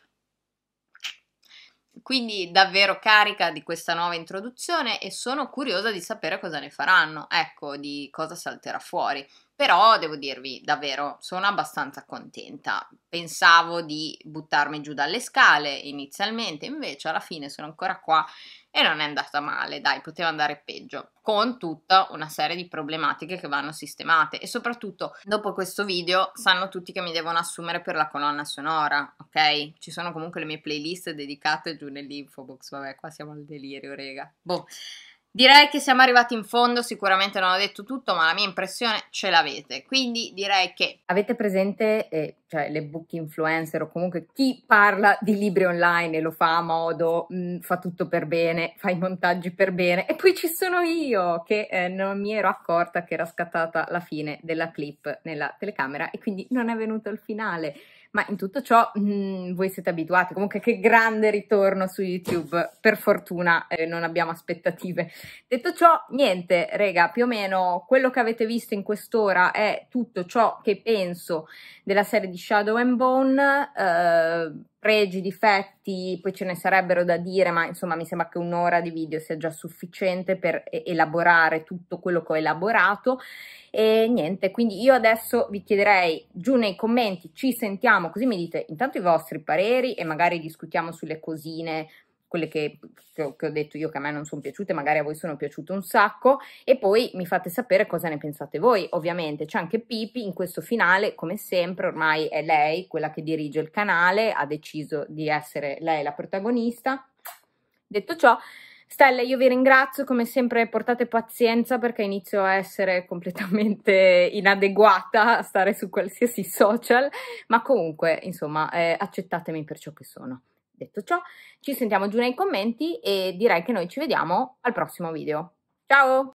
quindi davvero carica di questa nuova introduzione e sono curiosa di sapere cosa ne faranno, ecco, di cosa salterà fuori. Però devo dirvi, davvero, sono abbastanza contenta. Pensavo di buttarmi giù dalle scale inizialmente, invece alla fine sono ancora qua e non è andata male, dai, poteva andare peggio, con tutta una serie di problematiche che vanno sistemate e soprattutto dopo questo video sanno tutti che mi devono assumere per la colonna sonora, ok? Ci sono comunque le mie playlist dedicate giù nell'info box, vabbè, qua siamo al delirio, rega. Boh. Direi che siamo arrivati in fondo, sicuramente non ho detto tutto, ma la mia impressione ce l'avete. Quindi direi che avete presente eh, cioè, le book influencer o comunque chi parla di libri online e lo fa a modo, mh, mm, fa tutto per bene, fa i montaggi per bene. E poi ci sono io che eh, non mi ero accorta che era scattata la fine della clip nella telecamera e quindi non è venuto il finale ma in tutto ciò mh, mm, voi siete abituati. Comunque, che grande ritorno su YouTube. Per fortuna eh, non abbiamo aspettative. Detto ciò, niente, rega, più o meno quello che avete visto in quest'ora è tutto ciò che penso della serie di Shadow and Bone. Eh, pregi, difetti, poi ce ne sarebbero da dire, ma insomma mi sembra che un'ora di video sia già sufficiente per elaborare tutto quello che ho elaborato. E niente, quindi io adesso vi chiederei giù nei commenti, ci sentiamo, così mi dite intanto i vostri pareri e magari discutiamo sulle cosine quelle che, che, ho detto io che a me non sono piaciute, magari a voi sono piaciute un sacco, e poi mi fate sapere cosa ne pensate voi. Ovviamente c'è anche Pipi in questo finale, come sempre, ormai è lei quella che dirige il canale, ha deciso di essere lei la protagonista. Detto ciò, Stelle, io vi ringrazio, come sempre portate pazienza perché inizio a essere completamente inadeguata a stare su qualsiasi social, ma comunque, insomma, eh, accettatemi per ciò che sono. Detto ciò, ci sentiamo giù nei commenti e direi che noi ci vediamo al prossimo video. Ciao!